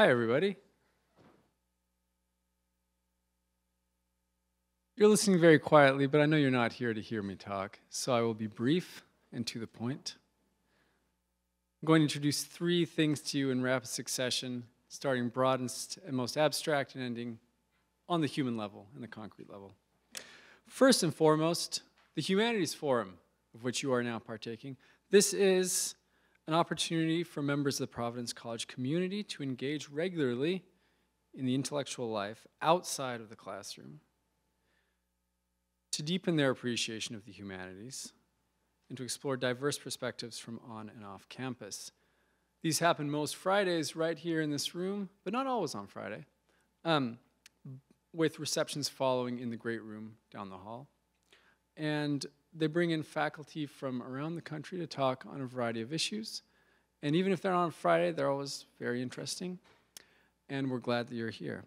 Hi, everybody. You're listening very quietly, but I know you're not here to hear me talk, so I will be brief and to the point. I'm going to introduce three things to you in rapid succession, starting broadest and most abstract and ending on the human level and the concrete level. First and foremost, the Humanities Forum, of which you are now partaking. This is an opportunity for members of the Providence College community to engage regularly in the intellectual life outside of the classroom, to deepen their appreciation of the humanities, and to explore diverse perspectives from on and off campus. These happen most Fridays right here in this room, but not always on Friday, um, with receptions following in the great room down the hall. And they bring in faculty from around the country to talk on a variety of issues. And even if they're on Friday, they're always very interesting. And we're glad that you're here.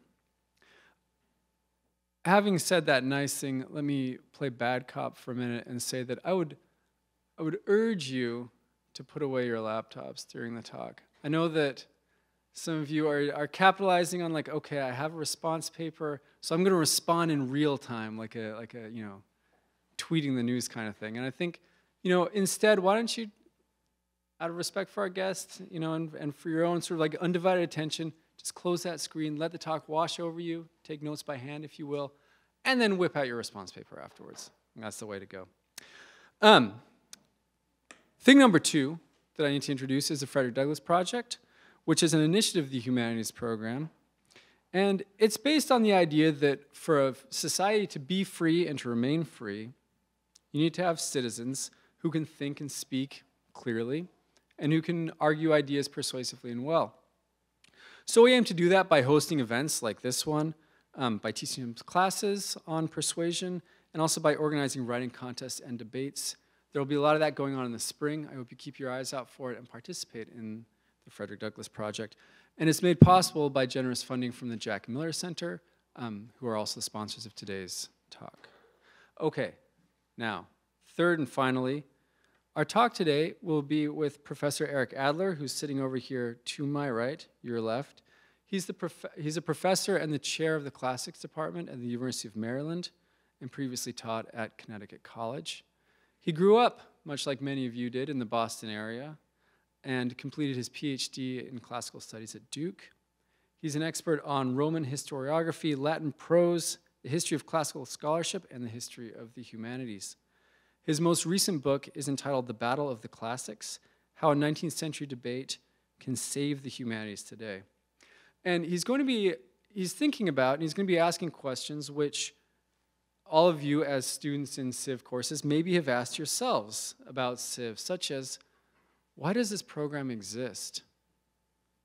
Having said that nice thing, let me play bad cop for a minute and say that I would, I would urge you to put away your laptops during the talk. I know that some of you are, are capitalizing on like, okay, I have a response paper, so I'm going to respond in real time, like a, like a, you know, tweeting the news kind of thing. And I think, you know, instead, why don't you, out of respect for our guests, you know, and, and for your own sort of like undivided attention, just close that screen, let the talk wash over you, take notes by hand, if you will, and then whip out your response paper afterwards. And that's the way to go. Um, thing number two that I need to introduce is the Frederick Douglass Project, which is an initiative of the Humanities Program. And it's based on the idea that for a society to be free and to remain free, you need to have citizens who can think and speak clearly and who can argue ideas persuasively and well. So we aim to do that by hosting events like this one, um, by teaching classes on persuasion, and also by organizing writing contests and debates. There will be a lot of that going on in the spring. I hope you keep your eyes out for it and participate in the Frederick Douglass Project. And it's made possible by generous funding from the Jack Miller Center, um, who are also the sponsors of today's talk. Okay, now, third and finally, our talk today will be with Professor Eric Adler, who's sitting over here to my right, your left. He's, the he's a professor and the chair of the classics department at the University of Maryland and previously taught at Connecticut College. He grew up, much like many of you did, in the Boston area and completed his PhD in classical studies at Duke. He's an expert on Roman historiography, Latin prose, the history of classical scholarship, and the history of the humanities. His most recent book is entitled The Battle of the Classics How a 19th Century Debate Can Save the Humanities Today. And he's going to be, he's thinking about, and he's going to be asking questions which all of you, as students in Civ courses, maybe have asked yourselves about Civ, such as why does this program exist?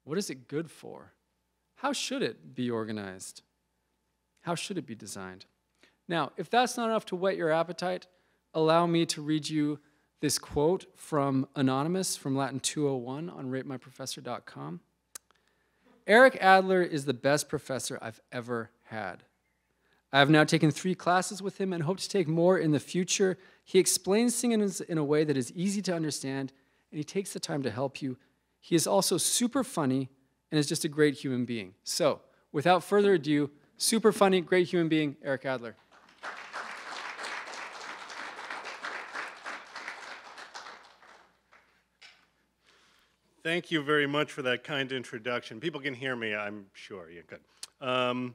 What is it good for? How should it be organized? How should it be designed? Now, if that's not enough to whet your appetite, allow me to read you this quote from Anonymous from Latin 201 on ratemyprofessor.com. Eric Adler is the best professor I've ever had. I have now taken three classes with him and hope to take more in the future. He explains things in a way that is easy to understand, and he takes the time to help you. He is also super funny and is just a great human being. So, without further ado, Super funny, great human being, Eric Adler. Thank you very much for that kind introduction. People can hear me, I'm sure. Yeah, good. Um,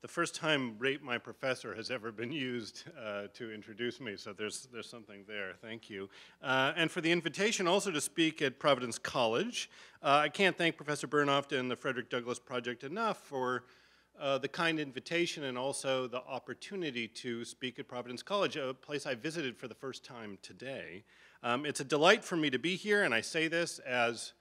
the first time "rate my professor" has ever been used uh, to introduce me, so there's there's something there. Thank you, uh, and for the invitation also to speak at Providence College. Uh, I can't thank Professor Bernhoft and the Frederick Douglass Project enough for uh, the kind invitation and also the opportunity to speak at Providence College, a place I visited for the first time today. Um, it's a delight for me to be here, and I say this as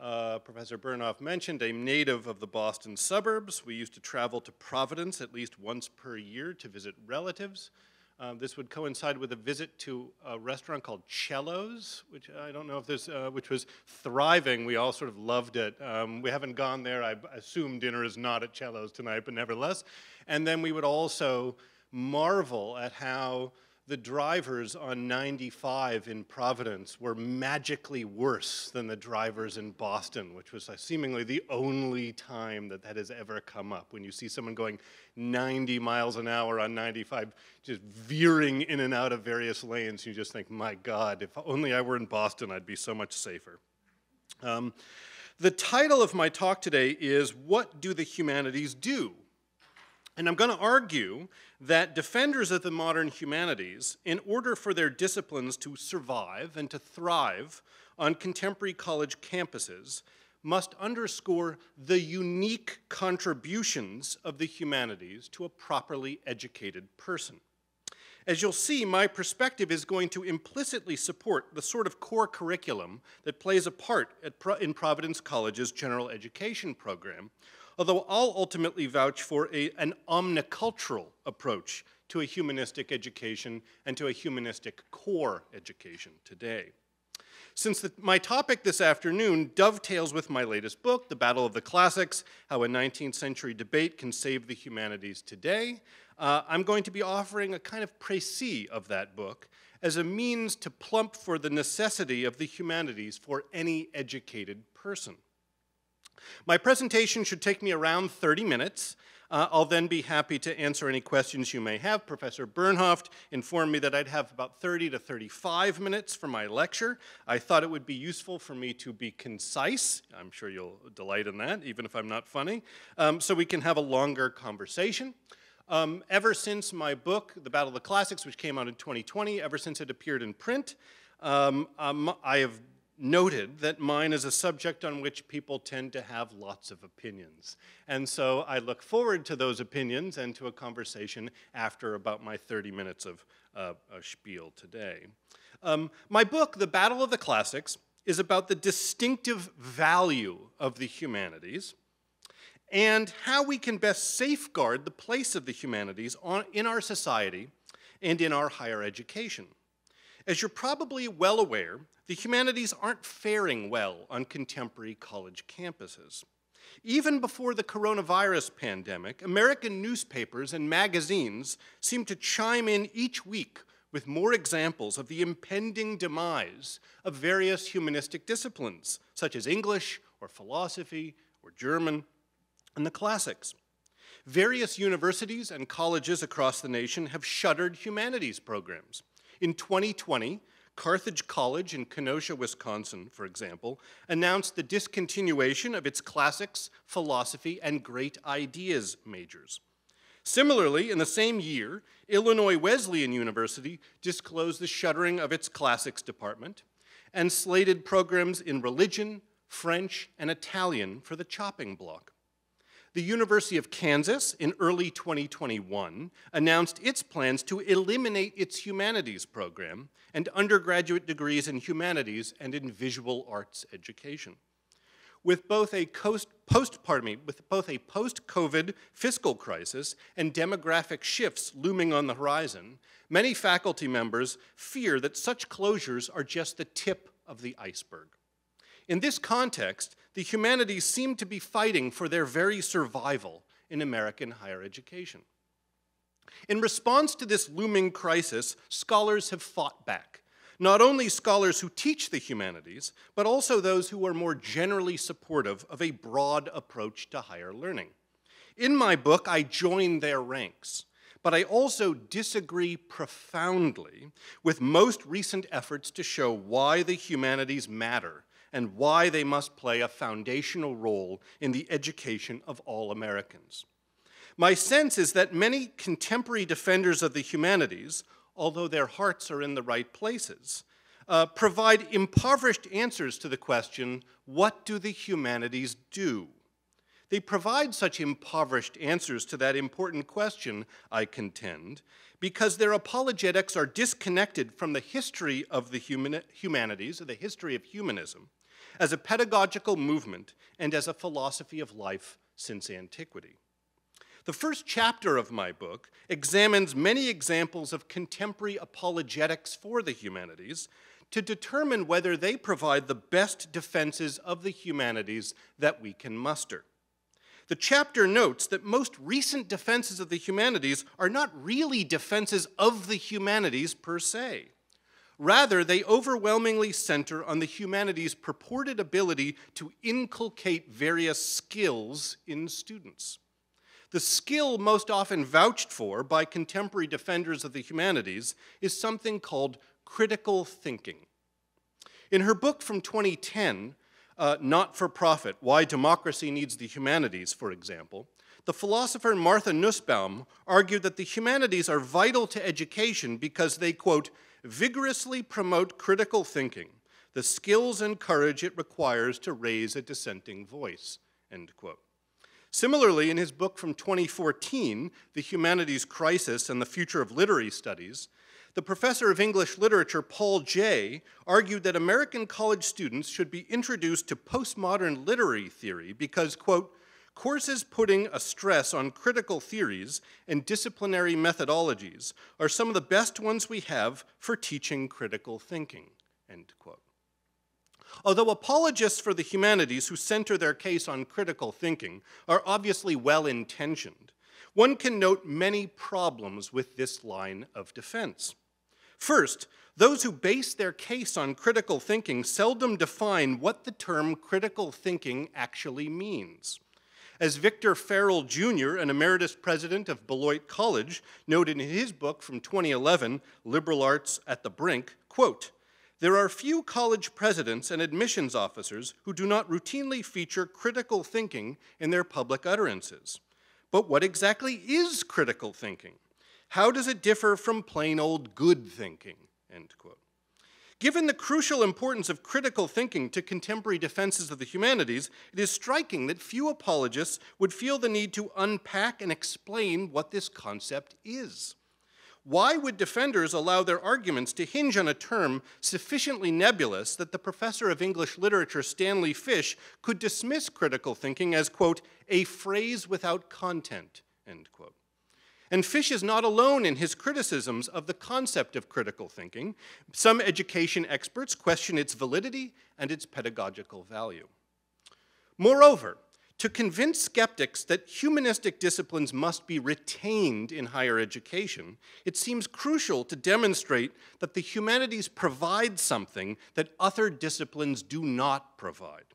uh, Professor Bernhoft mentioned, a native of the Boston suburbs. We used to travel to Providence at least once per year to visit relatives. Uh, this would coincide with a visit to a restaurant called Cello's, which I don't know if this, uh, which was thriving. We all sort of loved it. Um, we haven't gone there. I assume dinner is not at Cello's tonight, but nevertheless. And then we would also marvel at how the drivers on 95 in Providence were magically worse than the drivers in Boston, which was seemingly the only time that that has ever come up. When you see someone going 90 miles an hour on 95, just veering in and out of various lanes, you just think, my God, if only I were in Boston, I'd be so much safer. Um, the title of my talk today is What Do the Humanities Do? And I'm going to argue that defenders of the modern humanities, in order for their disciplines to survive and to thrive on contemporary college campuses, must underscore the unique contributions of the humanities to a properly educated person. As you'll see, my perspective is going to implicitly support the sort of core curriculum that plays a part Pro in Providence College's general education program, although I'll ultimately vouch for a, an omnicultural approach to a humanistic education and to a humanistic core education today. Since the, my topic this afternoon dovetails with my latest book, The Battle of the Classics How a 19th Century Debate Can Save the Humanities Today, uh, I'm going to be offering a kind of précis of that book as a means to plump for the necessity of the humanities for any educated person. My presentation should take me around 30 minutes. Uh, I'll then be happy to answer any questions you may have. Professor Bernhoft informed me that I'd have about 30 to 35 minutes for my lecture. I thought it would be useful for me to be concise. I'm sure you'll delight in that, even if I'm not funny, um, so we can have a longer conversation. Um, ever since my book, The Battle of the Classics, which came out in 2020, ever since it appeared in print, um, um, I have noted that mine is a subject on which people tend to have lots of opinions. And so I look forward to those opinions and to a conversation after about my 30 minutes of uh, spiel today. Um, my book, The Battle of the Classics, is about the distinctive value of the humanities and how we can best safeguard the place of the humanities on, in our society and in our higher education. As you're probably well aware, the humanities aren't faring well on contemporary college campuses. Even before the coronavirus pandemic, American newspapers and magazines seem to chime in each week with more examples of the impending demise of various humanistic disciplines, such as English or philosophy or German and the classics. Various universities and colleges across the nation have shuttered humanities programs. In 2020, Carthage College in Kenosha, Wisconsin, for example, announced the discontinuation of its classics, philosophy, and great ideas majors. Similarly, in the same year, Illinois Wesleyan University disclosed the shuttering of its classics department and slated programs in religion, French, and Italian for the chopping block. The University of Kansas in early 2021 announced its plans to eliminate its humanities program and undergraduate degrees in humanities and in visual arts education. With both a post, pardon me, with both a post-COVID fiscal crisis and demographic shifts looming on the horizon, many faculty members fear that such closures are just the tip of the iceberg. In this context, the humanities seem to be fighting for their very survival in American higher education. In response to this looming crisis, scholars have fought back. Not only scholars who teach the humanities, but also those who are more generally supportive of a broad approach to higher learning. In my book, I join their ranks, but I also disagree profoundly with most recent efforts to show why the humanities matter and why they must play a foundational role in the education of all Americans. My sense is that many contemporary defenders of the humanities, although their hearts are in the right places, uh, provide impoverished answers to the question, what do the humanities do? They provide such impoverished answers to that important question, I contend, because their apologetics are disconnected from the history of the humanities, or the history of humanism, as a pedagogical movement and as a philosophy of life since antiquity. The first chapter of my book examines many examples of contemporary apologetics for the humanities to determine whether they provide the best defenses of the humanities that we can muster. The chapter notes that most recent defenses of the humanities are not really defenses of the humanities per se. Rather, they overwhelmingly center on the humanities' purported ability to inculcate various skills in students. The skill most often vouched for by contemporary defenders of the humanities is something called critical thinking. In her book from 2010, uh, Not for Profit Why Democracy Needs the Humanities, for example, the philosopher Martha Nussbaum argued that the humanities are vital to education because they, quote, vigorously promote critical thinking, the skills and courage it requires to raise a dissenting voice, end quote. Similarly, in his book from 2014, The Humanities Crisis and the Future of Literary Studies, the professor of English literature, Paul Jay, argued that American college students should be introduced to postmodern literary theory because, quote, courses putting a stress on critical theories and disciplinary methodologies are some of the best ones we have for teaching critical thinking, end quote. Although apologists for the humanities who center their case on critical thinking are obviously well intentioned, one can note many problems with this line of defense. First, those who base their case on critical thinking seldom define what the term critical thinking actually means. As Victor Ferrall Jr., an emeritus president of Beloit College, noted in his book from 2011, Liberal Arts at the Brink, quote, there are few college presidents and admissions officers who do not routinely feature critical thinking in their public utterances. But what exactly is critical thinking? How does it differ from plain old good thinking? End quote. Given the crucial importance of critical thinking to contemporary defenses of the humanities, it is striking that few apologists would feel the need to unpack and explain what this concept is. Why would defenders allow their arguments to hinge on a term sufficiently nebulous that the professor of English literature, Stanley Fish, could dismiss critical thinking as, quote, a phrase without content, end quote? And Fish is not alone in his criticisms of the concept of critical thinking. Some education experts question its validity and its pedagogical value. Moreover, to convince skeptics that humanistic disciplines must be retained in higher education, it seems crucial to demonstrate that the humanities provide something that other disciplines do not provide.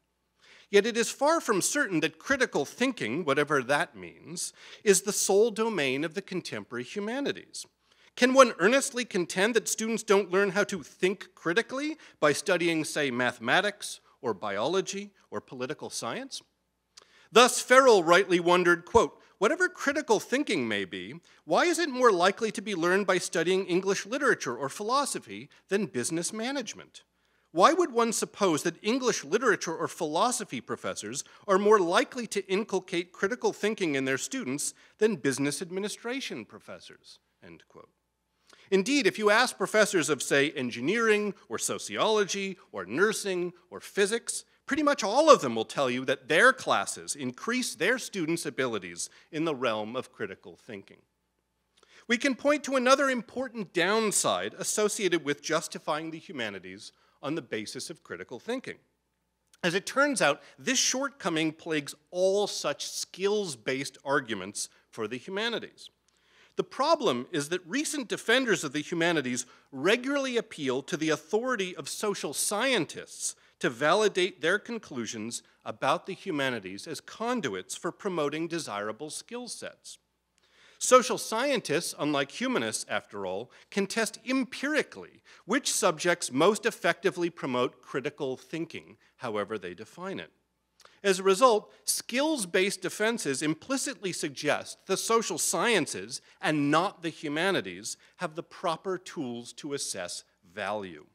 Yet it is far from certain that critical thinking, whatever that means, is the sole domain of the contemporary humanities. Can one earnestly contend that students don't learn how to think critically by studying, say, mathematics or biology or political science? Thus, Ferrall rightly wondered, quote, whatever critical thinking may be, why is it more likely to be learned by studying English literature or philosophy than business management? Why would one suppose that English literature or philosophy professors are more likely to inculcate critical thinking in their students than business administration professors? End quote. Indeed, if you ask professors of, say, engineering or sociology or nursing or physics, pretty much all of them will tell you that their classes increase their students' abilities in the realm of critical thinking. We can point to another important downside associated with justifying the humanities on the basis of critical thinking. As it turns out, this shortcoming plagues all such skills based arguments for the humanities. The problem is that recent defenders of the humanities regularly appeal to the authority of social scientists to validate their conclusions about the humanities as conduits for promoting desirable skill sets. Social scientists, unlike humanists, after all, can test empirically which subjects most effectively promote critical thinking, however they define it. As a result, skills based defenses implicitly suggest the social sciences and not the humanities have the proper tools to assess value.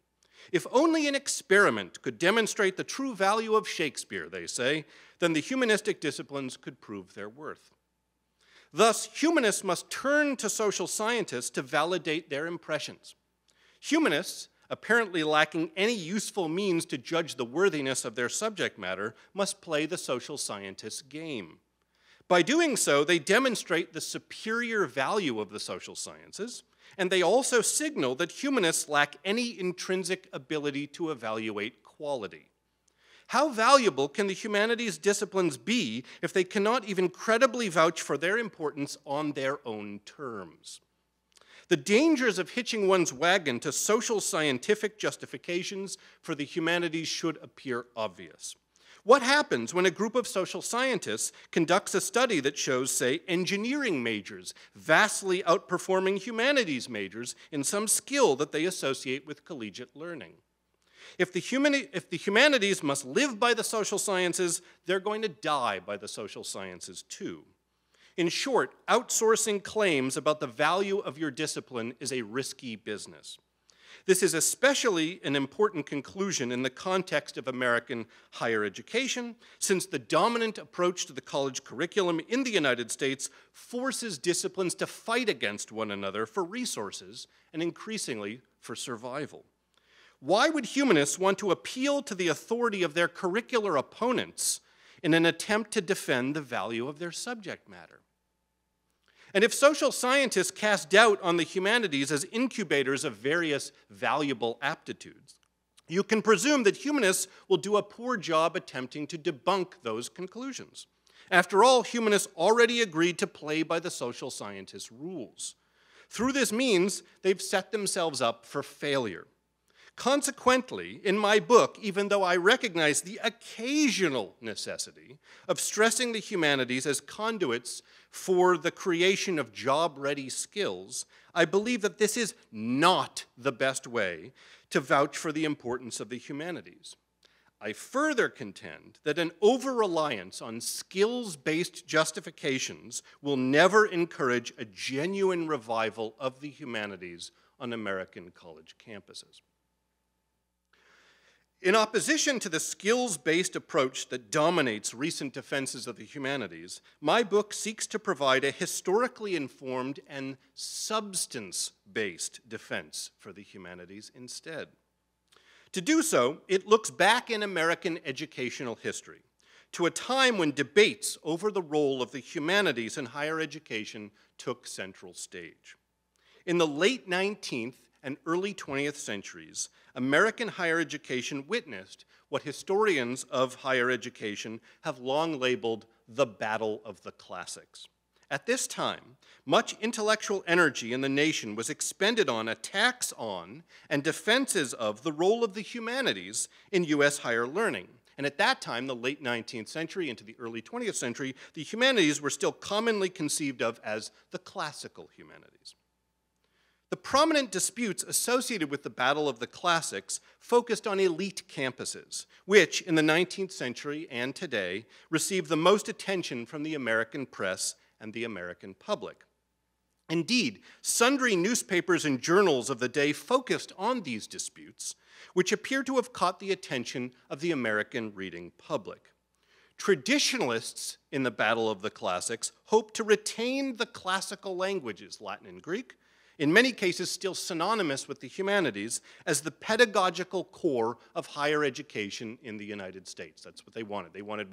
If only an experiment could demonstrate the true value of Shakespeare, they say, then the humanistic disciplines could prove their worth. Thus, humanists must turn to social scientists to validate their impressions. Humanists, apparently lacking any useful means to judge the worthiness of their subject matter, must play the social scientist's game. By doing so, they demonstrate the superior value of the social sciences, and they also signal that humanists lack any intrinsic ability to evaluate quality. How valuable can the humanities disciplines be if they cannot even credibly vouch for their importance on their own terms? The dangers of hitching one's wagon to social scientific justifications for the humanities should appear obvious. What happens when a group of social scientists conducts a study that shows, say, engineering majors vastly outperforming humanities majors in some skill that they associate with collegiate learning? If the, humani- if the humanities must live by the social sciences, they're going to die by the social sciences too. In short, outsourcing claims about the value of your discipline is a risky business. This is especially an important conclusion in the context of American higher education, since the dominant approach to the college curriculum in the United States forces disciplines to fight against one another for resources and increasingly for survival. Why would humanists want to appeal to the authority of their curricular opponents in an attempt to defend the value of their subject matter? And if social scientists cast doubt on the humanities as incubators of various valuable aptitudes, you can presume that humanists will do a poor job attempting to debunk those conclusions. After all, humanists already agreed to play by the social scientists' rules. Through this means, they've set themselves up for failure. Consequently, in my book, even though I recognize the occasional necessity of stressing the humanities as conduits for the creation of job ready skills, I believe that this is not the best way to vouch for the importance of the humanities. I further contend that an over reliance on skills based justifications will never encourage a genuine revival of the humanities on American college campuses. In opposition to the skills based approach that dominates recent defenses of the humanities, my book seeks to provide a historically informed and substance based defense for the humanities instead. To do so, it looks back in American educational history to a time when debates over the role of the humanities in higher education took central stage. In the late 19th and early 20th centuries, American higher education witnessed what historians of higher education have long labeled the battle of the classics. At this time, much intellectual energy in the nation was expended on attacks on and defenses of the role of the humanities in U.S. higher learning. And at that time, the late 19th century into the early 20th century, the humanities were still commonly conceived of as the classical humanities. The prominent disputes associated with the Battle of the Classics focused on elite campuses, which in the 19th century and today receive the most attention from the American press and the American public. Indeed, sundry newspapers and journals of the day focused on these disputes, which appear to have caught the attention of the American reading public. Traditionalists in the Battle of the Classics hoped to retain the classical languages, Latin and Greek, in many cases still synonymous with the humanities, as the pedagogical core of higher education in the United States. That's what they wanted. They wanted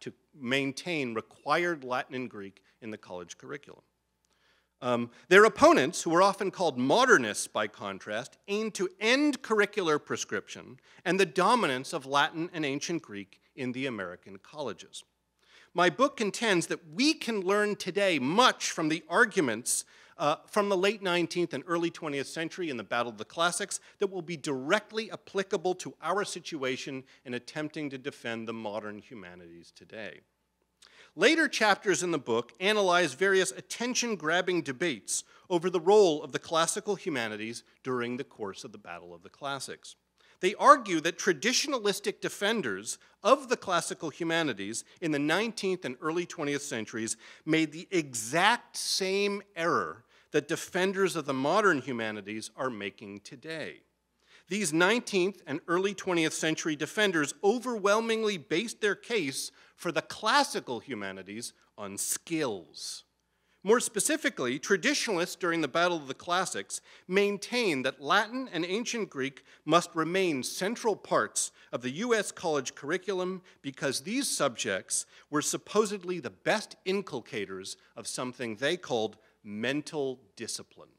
to maintain required Latin and Greek in the college curriculum. Um, their opponents, who were often called modernists by contrast, aimed to end curricular prescription and the dominance of Latin and ancient Greek in the American colleges. My book contends that we can learn today much from the arguments uh, from the late 19th and early 20th century in the Battle of the Classics that will be directly applicable to our situation in attempting to defend the modern humanities today. Later chapters in the book analyze various attention grabbing debates over the role of the classical humanities during the course of the Battle of the Classics. They argue that traditionalistic defenders of the classical humanities in the 19th and early 20th centuries made the exact same error that defenders of the modern humanities are making today. These 19th and early 20th century defenders overwhelmingly based their case for the classical humanities on skills. More specifically, traditionalists during the Battle of the Classics maintained that Latin and ancient Greek must remain central parts of the U.S. college curriculum because these subjects were supposedly the best inculcators of something they called mental discipline.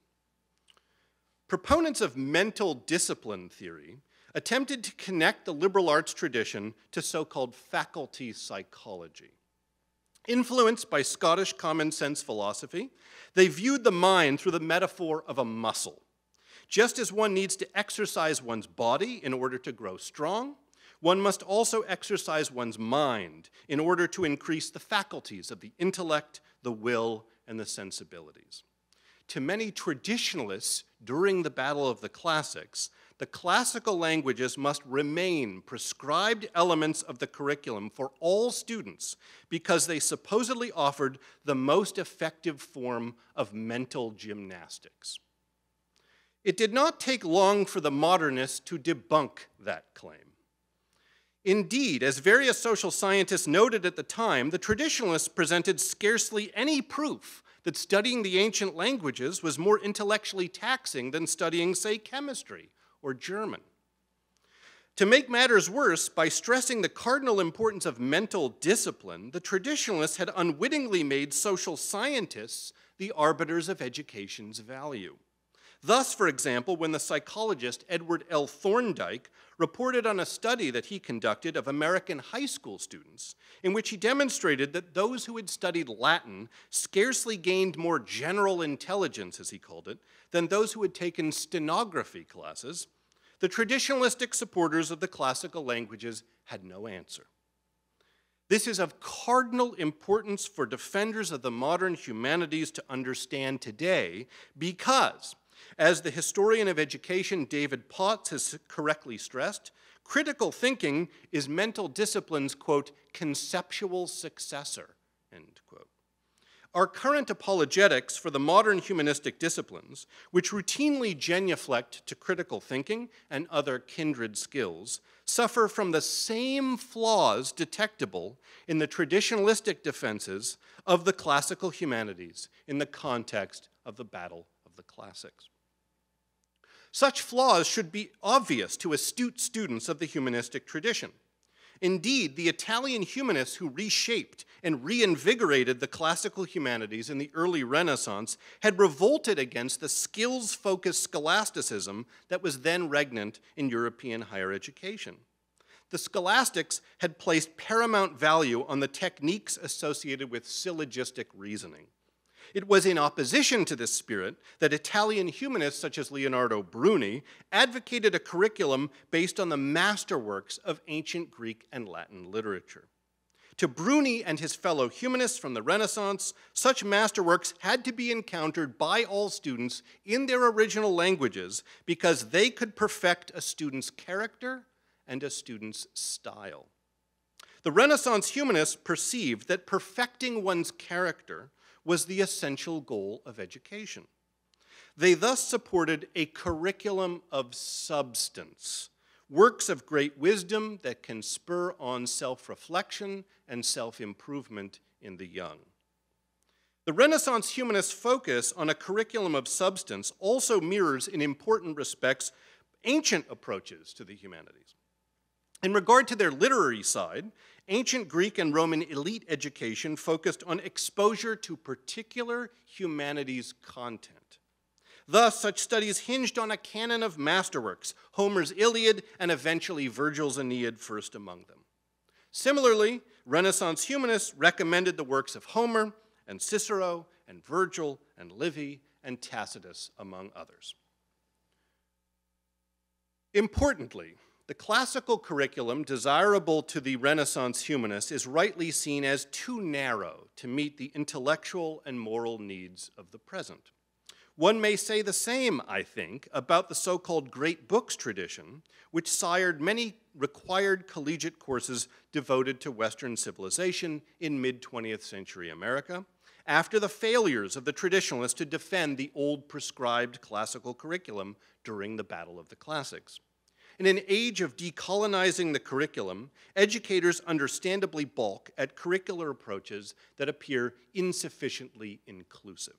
Proponents of mental discipline theory attempted to connect the liberal arts tradition to so called faculty psychology. Influenced by Scottish common sense philosophy, they viewed the mind through the metaphor of a muscle. Just as one needs to exercise one's body in order to grow strong, one must also exercise one's mind in order to increase the faculties of the intellect, the will, and the sensibilities. To many traditionalists during the Battle of the Classics, the classical languages must remain prescribed elements of the curriculum for all students because they supposedly offered the most effective form of mental gymnastics. It did not take long for the modernists to debunk that claim. Indeed, as various social scientists noted at the time, the traditionalists presented scarcely any proof that studying the ancient languages was more intellectually taxing than studying, say, chemistry or German. To make matters worse, by stressing the cardinal importance of mental discipline, the traditionalists had unwittingly made social scientists the arbiters of education's value. Thus, for example, when the psychologist Edward L. Thorndike reported on a study that he conducted of American high school students, in which he demonstrated that those who had studied Latin scarcely gained more general intelligence, as he called it, than those who had taken stenography classes, the traditionalistic supporters of the classical languages had no answer. This is of cardinal importance for defenders of the modern humanities to understand today because as the historian of education David Potts has correctly stressed, critical thinking is mental discipline's, quote, conceptual successor, end quote. Our current apologetics for the modern humanistic disciplines, which routinely genuflect to critical thinking and other kindred skills, suffer from the same flaws detectable in the traditionalistic defenses of the classical humanities in the context of the battle of the classics. Such flaws should be obvious to astute students of the humanistic tradition. Indeed, the Italian humanists who reshaped and reinvigorated the classical humanities in the early Renaissance had revolted against the skills focused scholasticism that was then regnant in European higher education. The scholastics had placed paramount value on the techniques associated with syllogistic reasoning. It was in opposition to this spirit that Italian humanists such as Leonardo Bruni advocated a curriculum based on the masterworks of ancient Greek and Latin literature. To Bruni and his fellow humanists from the Renaissance, such masterworks had to be encountered by all students in their original languages because they could perfect a student's character and a student's style. The Renaissance humanists perceived that perfecting one's character was the essential goal of education. They thus supported a curriculum of substance, works of great wisdom that can spur on self reflection and self improvement in the young. The Renaissance humanist focus on a curriculum of substance also mirrors, in important respects, ancient approaches to the humanities. In regard to their literary side, ancient Greek and Roman elite education focused on exposure to particular humanities content. Thus, such studies hinged on a canon of masterworks, Homer's Iliad and eventually Virgil's Aeneid first among them. Similarly, Renaissance humanists recommended the works of Homer and Cicero and Virgil and Livy and Tacitus, among others. Importantly, the classical curriculum, desirable to the Renaissance humanists, is rightly seen as too narrow to meet the intellectual and moral needs of the present. One may say the same, I think, about the so called great books tradition, which sired many required collegiate courses devoted to Western civilization in mid 20th century America, after the failures of the traditionalists to defend the old prescribed classical curriculum during the Battle of the Classics. In an age of decolonizing the curriculum, educators understandably balk at curricular approaches that appear insufficiently inclusive.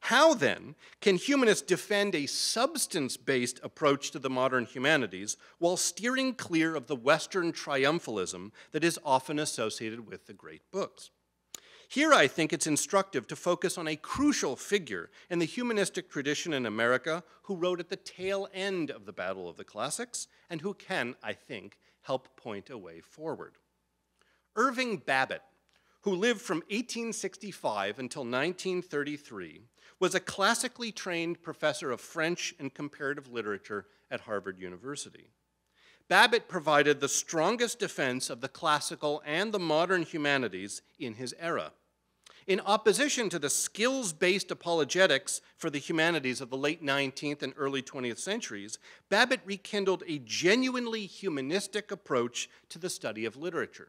How then can humanists defend a substance based approach to the modern humanities while steering clear of the Western triumphalism that is often associated with the great books? Here, I think it's instructive to focus on a crucial figure in the humanistic tradition in America who wrote at the tail end of the Battle of the Classics and who can, I think, help point a way forward. Irving Babbitt, who lived from 1865 until 1933, was a classically trained professor of French and comparative literature at Harvard University. Babbitt provided the strongest defense of the classical and the modern humanities in his era. In opposition to the skills based apologetics for the humanities of the late 19th and early 20th centuries, Babbitt rekindled a genuinely humanistic approach to the study of literature.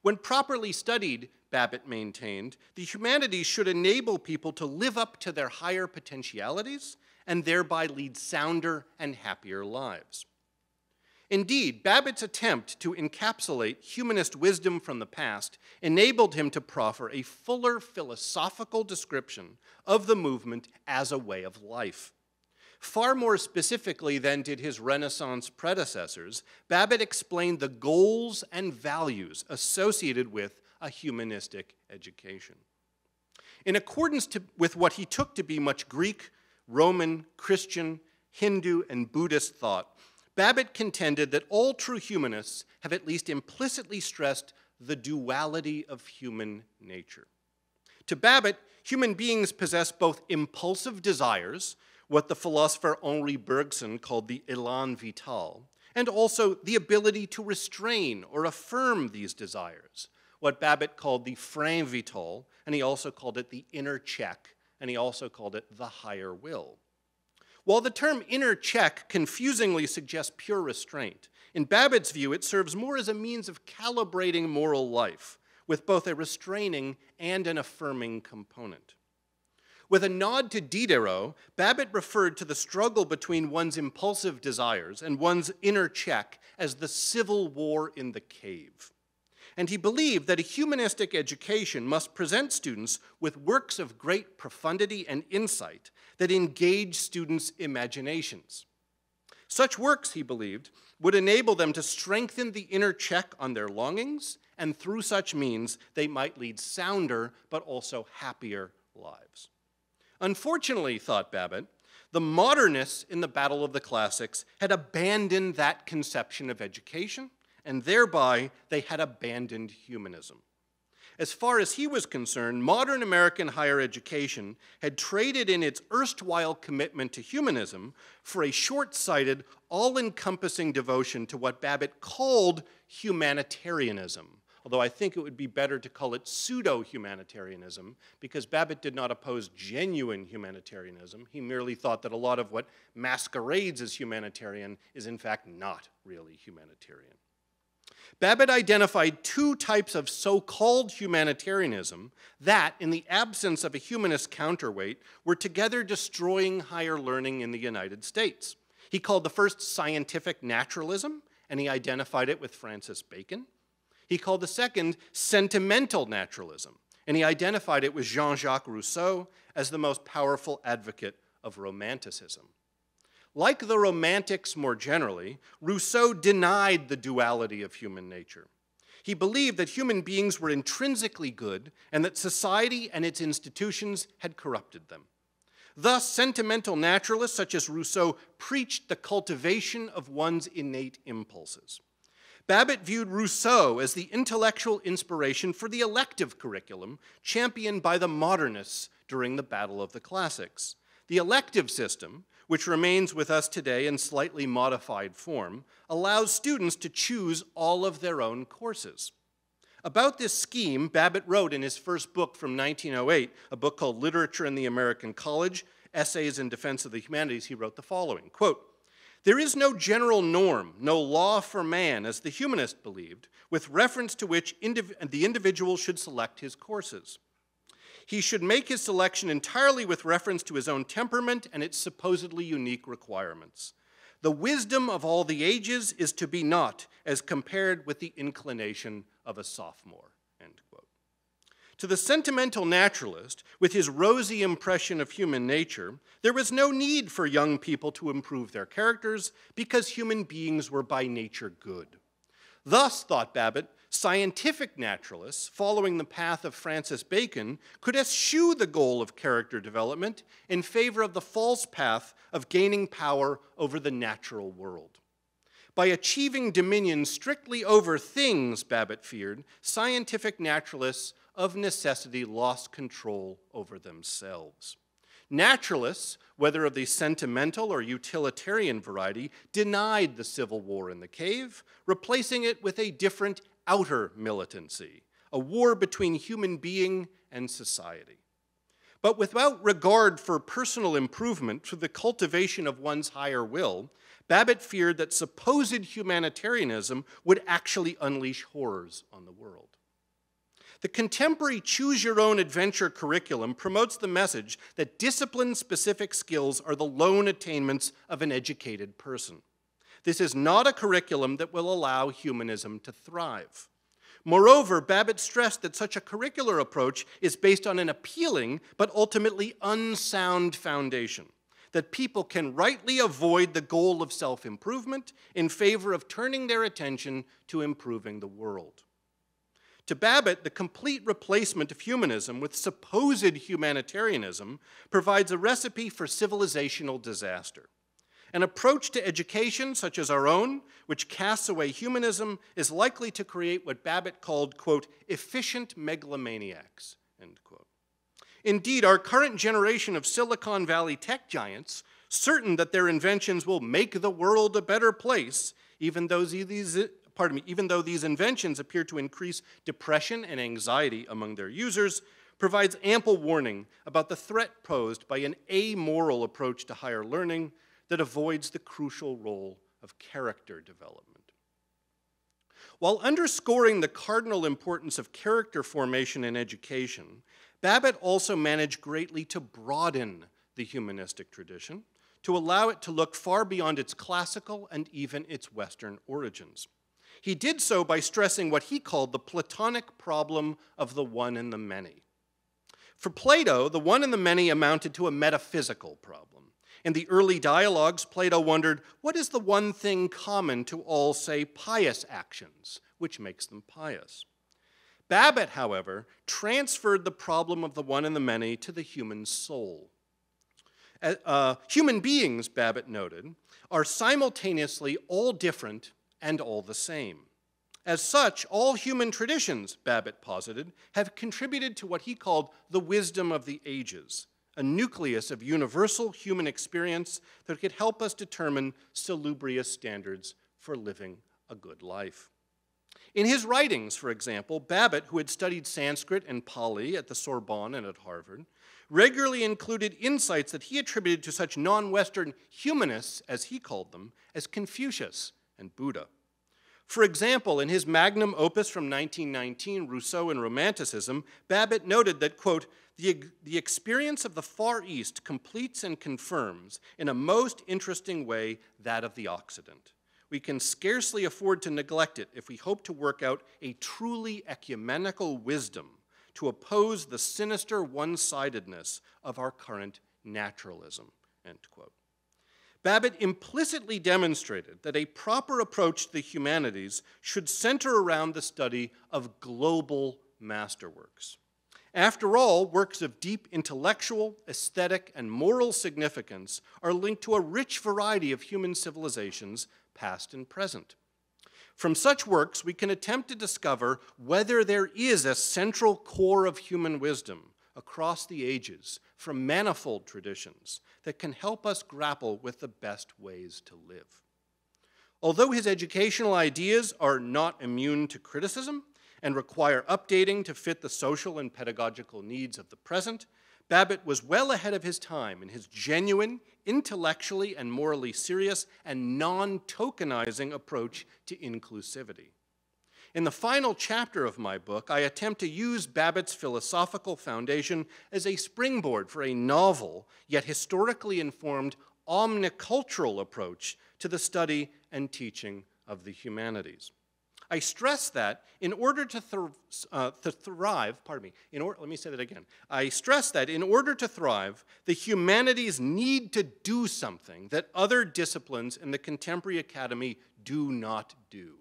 When properly studied, Babbitt maintained, the humanities should enable people to live up to their higher potentialities and thereby lead sounder and happier lives. Indeed, Babbitt's attempt to encapsulate humanist wisdom from the past enabled him to proffer a fuller philosophical description of the movement as a way of life. Far more specifically than did his Renaissance predecessors, Babbitt explained the goals and values associated with a humanistic education. In accordance to, with what he took to be much Greek, Roman, Christian, Hindu, and Buddhist thought, Babbitt contended that all true humanists have at least implicitly stressed the duality of human nature. To Babbitt, human beings possess both impulsive desires, what the philosopher Henri Bergson called the élan vital, and also the ability to restrain or affirm these desires, what Babbitt called the frein vital, and he also called it the inner check, and he also called it the higher will. While the term inner check confusingly suggests pure restraint, in Babbitt's view, it serves more as a means of calibrating moral life, with both a restraining and an affirming component. With a nod to Diderot, Babbitt referred to the struggle between one's impulsive desires and one's inner check as the civil war in the cave. And he believed that a humanistic education must present students with works of great profundity and insight that engage students' imaginations. Such works, he believed, would enable them to strengthen the inner check on their longings, and through such means, they might lead sounder but also happier lives. Unfortunately, thought Babbitt, the modernists in the Battle of the Classics had abandoned that conception of education, and thereby they had abandoned humanism. As far as he was concerned, modern American higher education had traded in its erstwhile commitment to humanism for a short sighted, all encompassing devotion to what Babbitt called humanitarianism. Although I think it would be better to call it pseudo humanitarianism, because Babbitt did not oppose genuine humanitarianism. He merely thought that a lot of what masquerades as humanitarian is, in fact, not really humanitarian. Babbitt identified two types of so called humanitarianism that, in the absence of a humanist counterweight, were together destroying higher learning in the United States. He called the first scientific naturalism, and he identified it with Francis Bacon. He called the second sentimental naturalism, and he identified it with Jean Jacques Rousseau as the most powerful advocate of Romanticism. Like the Romantics more generally, Rousseau denied the duality of human nature. He believed that human beings were intrinsically good and that society and its institutions had corrupted them. Thus, sentimental naturalists such as Rousseau preached the cultivation of one's innate impulses. Babbitt viewed Rousseau as the intellectual inspiration for the elective curriculum championed by the modernists during the Battle of the Classics. The elective system, which remains with us today in slightly modified form, allows students to choose all of their own courses. About this scheme, Babbitt wrote in his first book from 1908, a book called Literature in the American College, Essays in Defense of the Humanities, he wrote the following, quote, there is no general norm, no law for man, as the humanist believed, with reference to which indiv the individual should select his courses he should make his selection entirely with reference to his own temperament and its supposedly unique requirements. The wisdom of all the ages is to be not as compared with the inclination of a sophomore. To the sentimental naturalist, with his rosy impression of human nature, there was no need for young people to improve their characters because human beings were by nature good. Thus, thought Babbitt, Scientific naturalists, following the path of Francis Bacon, could eschew the goal of character development in favor of the false path of gaining power over the natural world. By achieving dominion strictly over things, Babbitt feared, scientific naturalists of necessity lost control over themselves. Naturalists, whether of the sentimental or utilitarian variety, denied the civil war in the cave, replacing it with a different outer militancy, a war between human being and society. But without regard for personal improvement through the cultivation of one's higher will, Babbitt feared that supposed humanitarianism would actually unleash horrors on the world. The contemporary choose your own adventure curriculum promotes the message that discipline specific skills are the lone attainments of an educated person. This is not a curriculum that will allow humanism to thrive. Moreover, Babbitt stressed that such a curricular approach is based on an appealing but ultimately unsound foundation that people can rightly avoid the goal of self improvement in favor of turning their attention to improving the world. To Babbitt, the complete replacement of humanism with supposed humanitarianism provides a recipe for civilizational disaster. An approach to education, such as our own, which casts away humanism, is likely to create what Babbitt called, quote, efficient megalomaniacs, end quote. Indeed, our current generation of Silicon Valley tech giants, certain that their inventions will make the world a better place, even though these, pardon me, even though these inventions appear to increase depression and anxiety among their users, provides ample warning about the threat posed by an amoral approach to higher learning that avoids the crucial role of character development. While underscoring the cardinal importance of character formation in education, Babbitt also managed greatly to broaden the humanistic tradition, to allow it to look far beyond its classical and even its Western origins. He did so by stressing what he called the Platonic problem of the one and the many. For Plato, the one and the many amounted to a metaphysical problem. In the early dialogues, Plato wondered what is the one thing common to all, say, pious actions, which makes them pious? Babbitt, however, transferred the problem of the one and the many to the human soul. Uh, human beings, Babbitt noted, are simultaneously all different and all the same. As such, all human traditions, Babbitt posited, have contributed to what he called the wisdom of the ages, a nucleus of universal human experience that could help us determine salubrious standards for living a good life. In his writings, for example, Babbitt, who had studied Sanskrit and Pali at the Sorbonne and at Harvard, regularly included insights that he attributed to such non Western humanists, as he called them, as Confucius and Buddha. For example, in his magnum opus from 1919, Rousseau and Romanticism, Babbitt noted that, quote, the, the experience of the Far East completes and confirms in a most interesting way that of the Occident we can scarcely afford to neglect it if we hope to work out a truly ecumenical wisdom to oppose the sinister one sidedness of our current naturalism. End quote. Babbitt implicitly demonstrated that a proper approach to the humanities should center around the study of global masterworks. After all, works of deep intellectual, aesthetic, and moral significance are linked to a rich variety of human civilizations past and present. From such works, we can attempt to discover whether there is a central core of human wisdom across the ages from manifold traditions that can help us grapple with the best ways to live. Although his educational ideas are not immune to criticism and require updating to fit the social and pedagogical needs of the present, Babbitt was well ahead of his time in his genuine, intellectually and morally serious, and non tokenizing approach to inclusivity. In the final chapter of my book, I attempt to use Babbitt's philosophical foundation as a springboard for a novel, yet historically informed, omnicultural approach to the study and teaching of the humanities. I stress that in order to, uh, to thrive, pardon me, in or let me say that again. I stress that in order to thrive, the humanities need to do something that other disciplines in the contemporary academy do not do.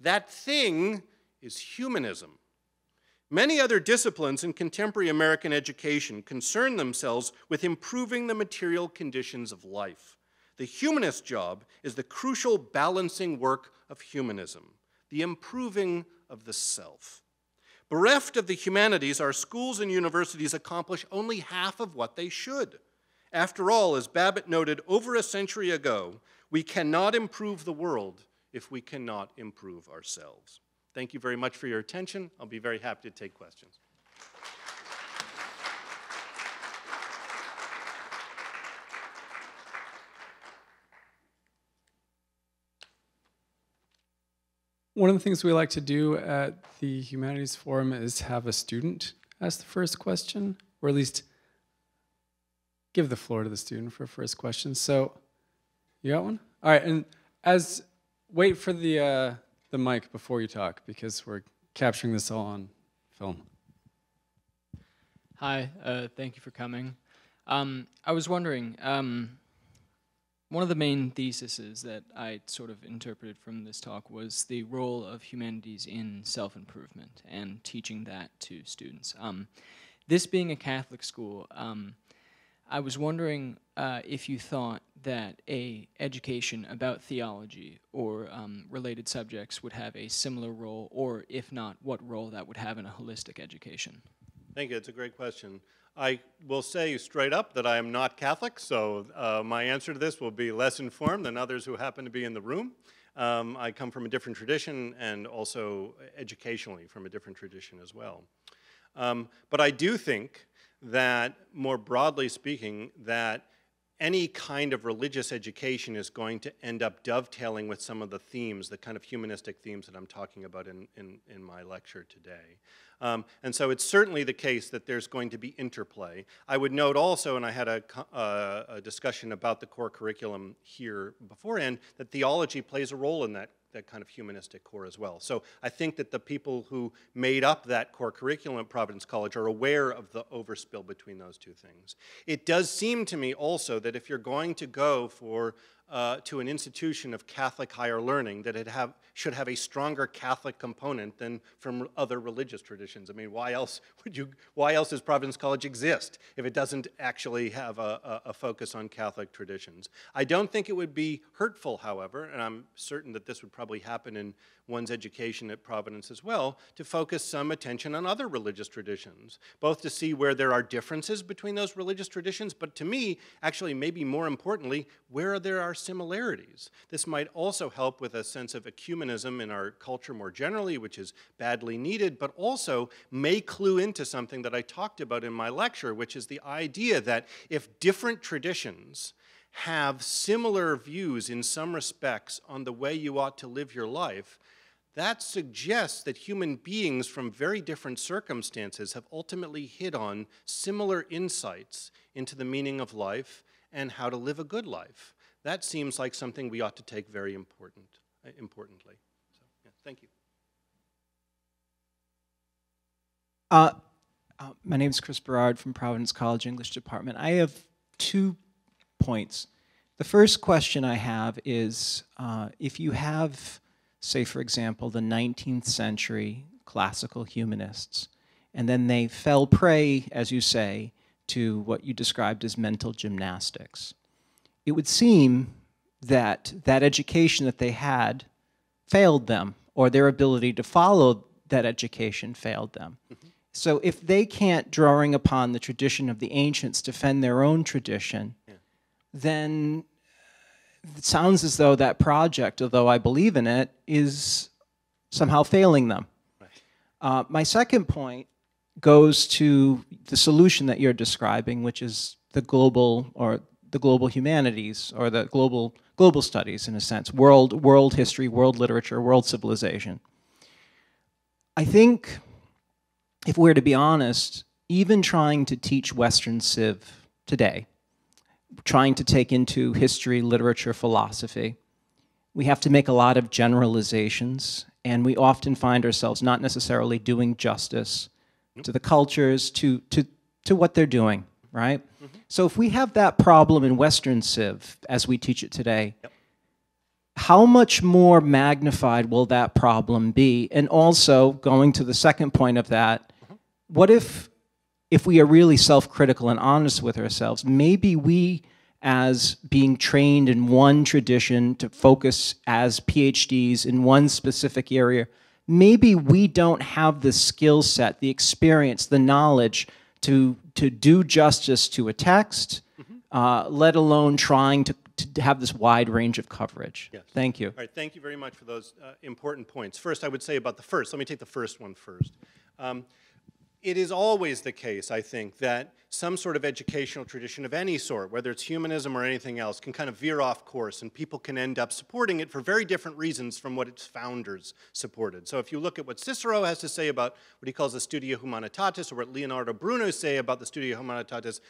That thing is humanism. Many other disciplines in contemporary American education concern themselves with improving the material conditions of life. The humanist job is the crucial balancing work of humanism, the improving of the self. Bereft of the humanities, our schools and universities accomplish only half of what they should. After all, as Babbitt noted over a century ago, we cannot improve the world if we cannot improve ourselves. Thank you very much for your attention. I'll be very happy to take questions. One of the things we like to do at the Humanities Forum is have a student ask the first question, or at least give the floor to the student for first question. So, you got one? All right, and as wait for the uh, the mic before you talk because we're capturing this all on film. Hi, uh, thank you for coming. Um, I was wondering, um, one of the main theses that I sort of interpreted from this talk was the role of humanities in self-improvement and teaching that to students. Um, this being a Catholic school, um, I was wondering uh, if you thought that a education about theology or um, related subjects would have a similar role, or if not, what role that would have in a holistic education. Thank you. It's a great question. I will say straight up that I am not Catholic, so uh, my answer to this will be less informed than others who happen to be in the room. Um, I come from a different tradition and also educationally from a different tradition as well. Um, but I do think that, more broadly speaking, that any kind of religious education is going to end up dovetailing with some of the themes, the kind of humanistic themes that I'm talking about in, in, in my lecture today. Um, and so it's certainly the case that there's going to be interplay. I would note also, and I had a, uh, a discussion about the core curriculum here beforehand, that theology plays a role in that that kind of humanistic core as well. So I think that the people who made up that core curriculum at Providence College are aware of the overspill between those two things. It does seem to me also that if you're going to go for uh, to an institution of Catholic higher learning that it have, should have a stronger Catholic component than from other religious traditions. I mean, why else would you? Why else does Providence College exist if it doesn't actually have a, a, a focus on Catholic traditions? I don't think it would be hurtful, however, and I'm certain that this would probably happen in one's education at Providence as well, to focus some attention on other religious traditions, both to see where there are differences between those religious traditions, but to me, actually, maybe more importantly, where there are similarities. This might also help with a sense of ecumenism in our culture more generally, which is badly needed, but also may clue into something that I talked about in my lecture, which is the idea that if different traditions have similar views in some respects on the way you ought to live your life, that suggests that human beings from very different circumstances have ultimately hit on similar insights into the meaning of life and how to live a good life. That seems like something we ought to take very important, uh, importantly. So, yeah, thank you. Uh, uh, my name is Chris Berard from Providence College English Department. I have two points. The first question I have is uh, if you have say, for example, the 19th century classical humanists, and then they fell prey, as you say, to what you described as mental gymnastics. It would seem that that education that they had failed them, or their ability to follow that education failed them. Mm -hmm. So if they can't, drawing upon the tradition of the ancients, defend their own tradition, yeah. then it sounds as though that project, although I believe in it, is somehow failing them. Right. Uh, my second point goes to the solution that you're describing, which is the global or the global humanities or the global global studies in a sense, world world history, world literature, world civilization. I think if we're to be honest, even trying to teach Western Civ today trying to take into history, literature, philosophy, we have to make a lot of generalizations, and we often find ourselves not necessarily doing justice to the cultures, to, to, to what they're doing, right? Mm -hmm. So if we have that problem in Western Civ, as we teach it today, yep. how much more magnified will that problem be? And also, going to the second point of that, what if if we are really self-critical and honest with ourselves, maybe we as being trained in one tradition to focus as PhDs in one specific area, maybe we don't have the skill set, the experience, the knowledge to, to do justice to a text, mm-hmm. uh, let alone trying to, to have this wide range of coverage. Yes. Thank you. All right, thank you very much for those uh, important points. First, I would say about the first, let me take the first one first. Um, it is always the case, I think, that some sort of educational tradition of any sort, whether it's humanism or anything else, can kind of veer off course and people can end up supporting it for very different reasons from what its founders supported. So if you look at what Cicero has to say about what he calls the Studia Humanitatis or what Leonardo Bruni say about the Studia Humanitatis,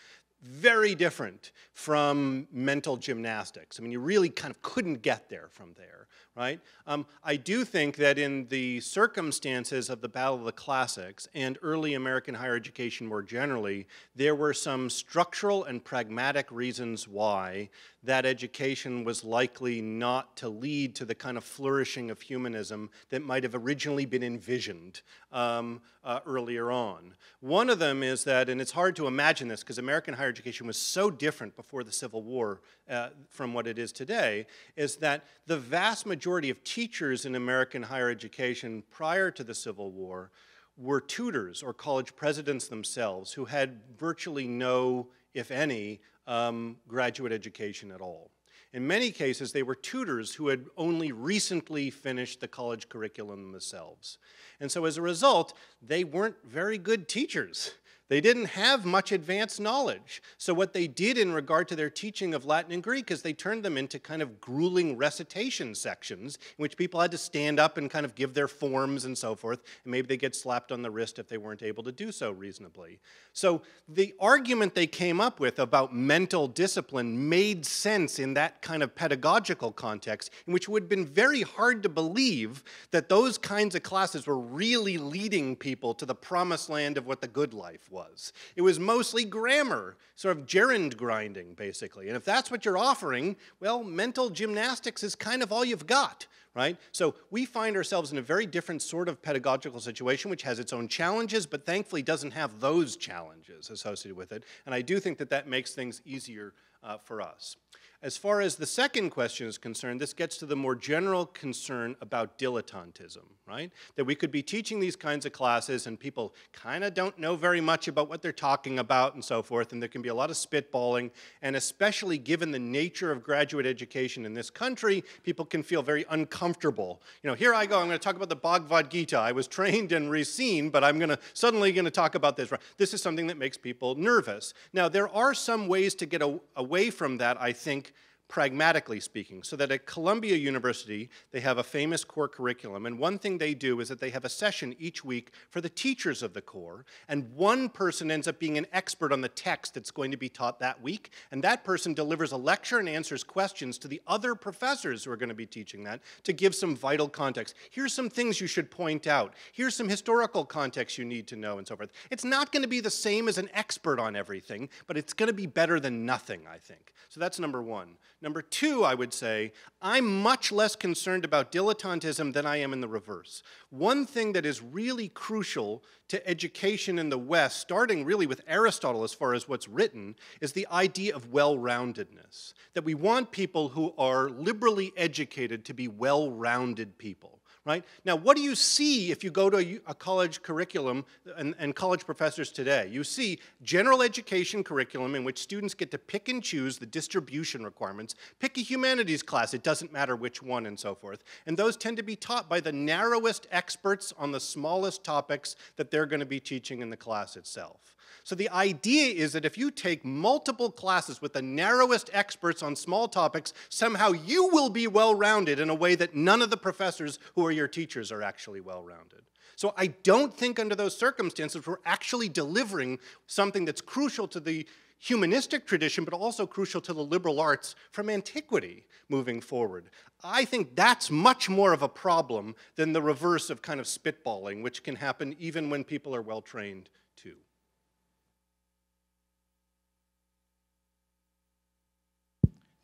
very different from mental gymnastics. I mean, you really kind of couldn't get there from there right? Um, I do think that in the circumstances of the Battle of the Classics and early American higher education more generally, there were some structural and pragmatic reasons why that education was likely not to lead to the kind of flourishing of humanism that might have originally been envisioned um, uh, earlier on. One of them is that, and it's hard to imagine this because American higher education was so different before the Civil War uh, from what it is today, is that the vast majority of teachers in American higher education prior to the Civil War were tutors or college presidents themselves who had virtually no, if any, um, graduate education at all. In many cases, they were tutors who had only recently finished the college curriculum themselves. And so as a result, they weren't very good teachers. They didn't have much advanced knowledge. So, what they did in regard to their teaching of Latin and Greek is they turned them into kind of grueling recitation sections in which people had to stand up and kind of give their forms and so forth. And maybe they get slapped on the wrist if they weren't able to do so reasonably. So, the argument they came up with about mental discipline made sense in that kind of pedagogical context, in which it would have been very hard to believe that those kinds of classes were really leading people to the promised land of what the good life was was. It was mostly grammar, sort of gerund grinding, basically. And if that's what you're offering, well, mental gymnastics is kind of all you've got, right? So we find ourselves in a very different sort of pedagogical situation, which has its own challenges, but thankfully doesn't have those challenges associated with it. And I do think that that makes things easier uh, for us. As far as the second question is concerned, this gets to the more general concern about dilettantism, right? That we could be teaching these kinds of classes and people kind of don't know very much about what they're talking about and so forth, and there can be a lot of spitballing, and especially given the nature of graduate education in this country, people can feel very uncomfortable. You know, here I go, I'm going to talk about the Bhagavad Gita. I was trained in Racine, but I'm going to suddenly going to talk about this. This is something that makes people nervous. Now, there are some ways to get away from that, I think, pragmatically speaking. So that at Columbia University, they have a famous core curriculum, and one thing they do is that they have a session each week for the teachers of the core, and one person ends up being an expert on the text that's going to be taught that week, and that person delivers a lecture and answers questions to the other professors who are going to be teaching that to give some vital context. Here's some things you should point out. Here's some historical context you need to know, and so forth. It's not going to be the same as an expert on everything, but it's going to be better than nothing, I think. So that's number one. Number two, I would say, I'm much less concerned about dilettantism than I am in the reverse. One thing that is really crucial to education in the West, starting really with Aristotle as far as what's written, is the idea of well roundedness. That we want people who are liberally educated to be well rounded people right? Now, what do you see if you go to a, college curriculum and, and, college professors today? You see general education curriculum in which students get to pick and choose the distribution requirements, pick a humanities class, it doesn't matter which one, and so forth. And those tend to be taught by the narrowest experts on the smallest topics that they're going to be teaching in the class itself. So the idea is that if you take multiple classes with the narrowest experts on small topics, somehow you will be well-rounded in a way that none of the professors who are your teachers are actually well-rounded. So I don't think under those circumstances we're actually delivering something that's crucial to the humanistic tradition, but also crucial to the liberal arts from antiquity moving forward. I think that's much more of a problem than the reverse of kind of spitballing, which can happen even when people are well trained too.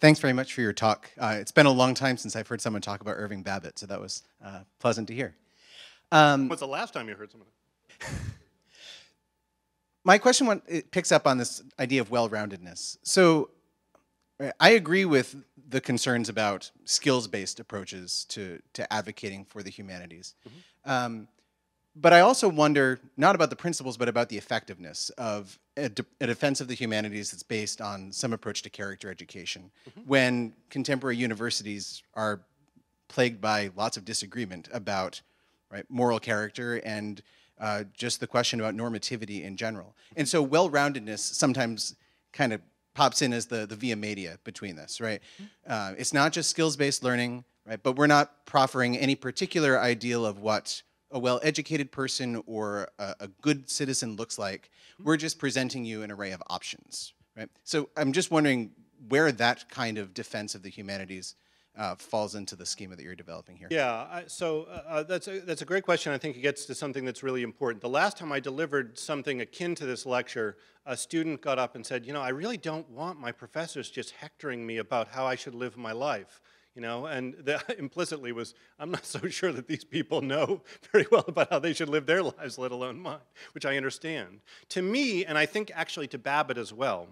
Thanks very much for your talk. Uh, it's been a long time since I've heard someone talk about Irving Babbitt, so that was uh, pleasant to hear. Um, What's the last time you heard someone? my question one, it picks up on this idea of well-roundedness. So I agree with the concerns about skills-based approaches to, to advocating for the humanities. Mm-hmm. Um, but I also wonder not about the principles, but about the effectiveness of a, a, defense of the humanities that's based on some approach to character education. Mm -hmm. When contemporary universities are plagued by lots of disagreement about right moral character and uh, just the question about normativity in general. And so well-roundedness sometimes kind of pops in as the, the via media between this, right? Mm-hmm. Uh, it's not just skills-based learning, right? But we're not proffering any particular ideal of what a well-educated person or a, a, good citizen looks like. We're just presenting you an array of options, right? So I'm just wondering where that kind of defense of the humanities uh, falls into the schema that you're developing here. Yeah, I, so uh, uh, that's, a, that's a great question. I think it gets to something that's really important. The last time I delivered something akin to this lecture, a student got up and said, you know, I really don't want my professors just hectoring me about how I should live my life you know, and that implicitly was, I'm not so sure that these people know very well about how they should live their lives, let alone mine, which I understand. To me, and I think actually to Babbitt as well,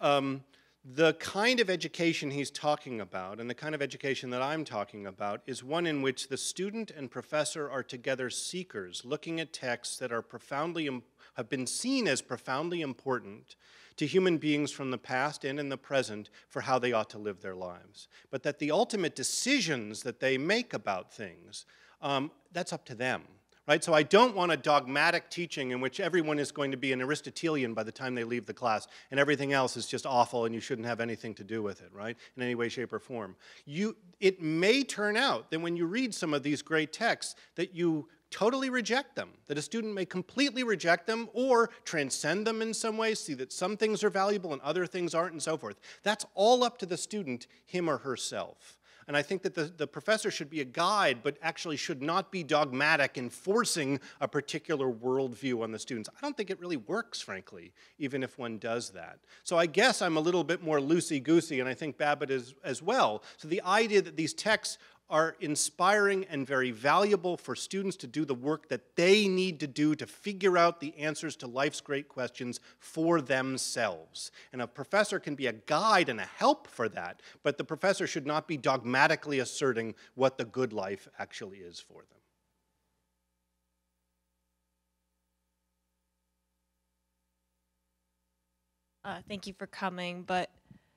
um, the kind of education he's talking about and the kind of education that I'm talking about is one in which the student and professor are together seekers, looking at texts that are profoundly, have been seen as profoundly important to human beings from the past and in the present for how they ought to live their lives. But that the ultimate decisions that they make about things, um, that's up to them. Right? So I don't want a dogmatic teaching in which everyone is going to be an Aristotelian by the time they leave the class and everything else is just awful and you shouldn't have anything to do with it, right? In any way, shape, or form. You, it may turn out that when you read some of these great texts that you totally reject them, that a student may completely reject them or transcend them in some way, see that some things are valuable and other things aren't, and so forth. That's all up to the student, him or herself. And I think that the, the professor should be a guide, but actually should not be dogmatic in forcing a particular worldview on the students. I don't think it really works, frankly, even if one does that. So I guess I'm a little bit more loosey-goosey, and I think Babbitt is as well. So the idea that these texts are inspiring and very valuable for students to do the work that they need to do to figure out the answers to life's great questions for themselves. And a professor can be a guide and a help for that, but the professor should not be dogmatically asserting what the good life actually is for them. Uh, thank you for coming, but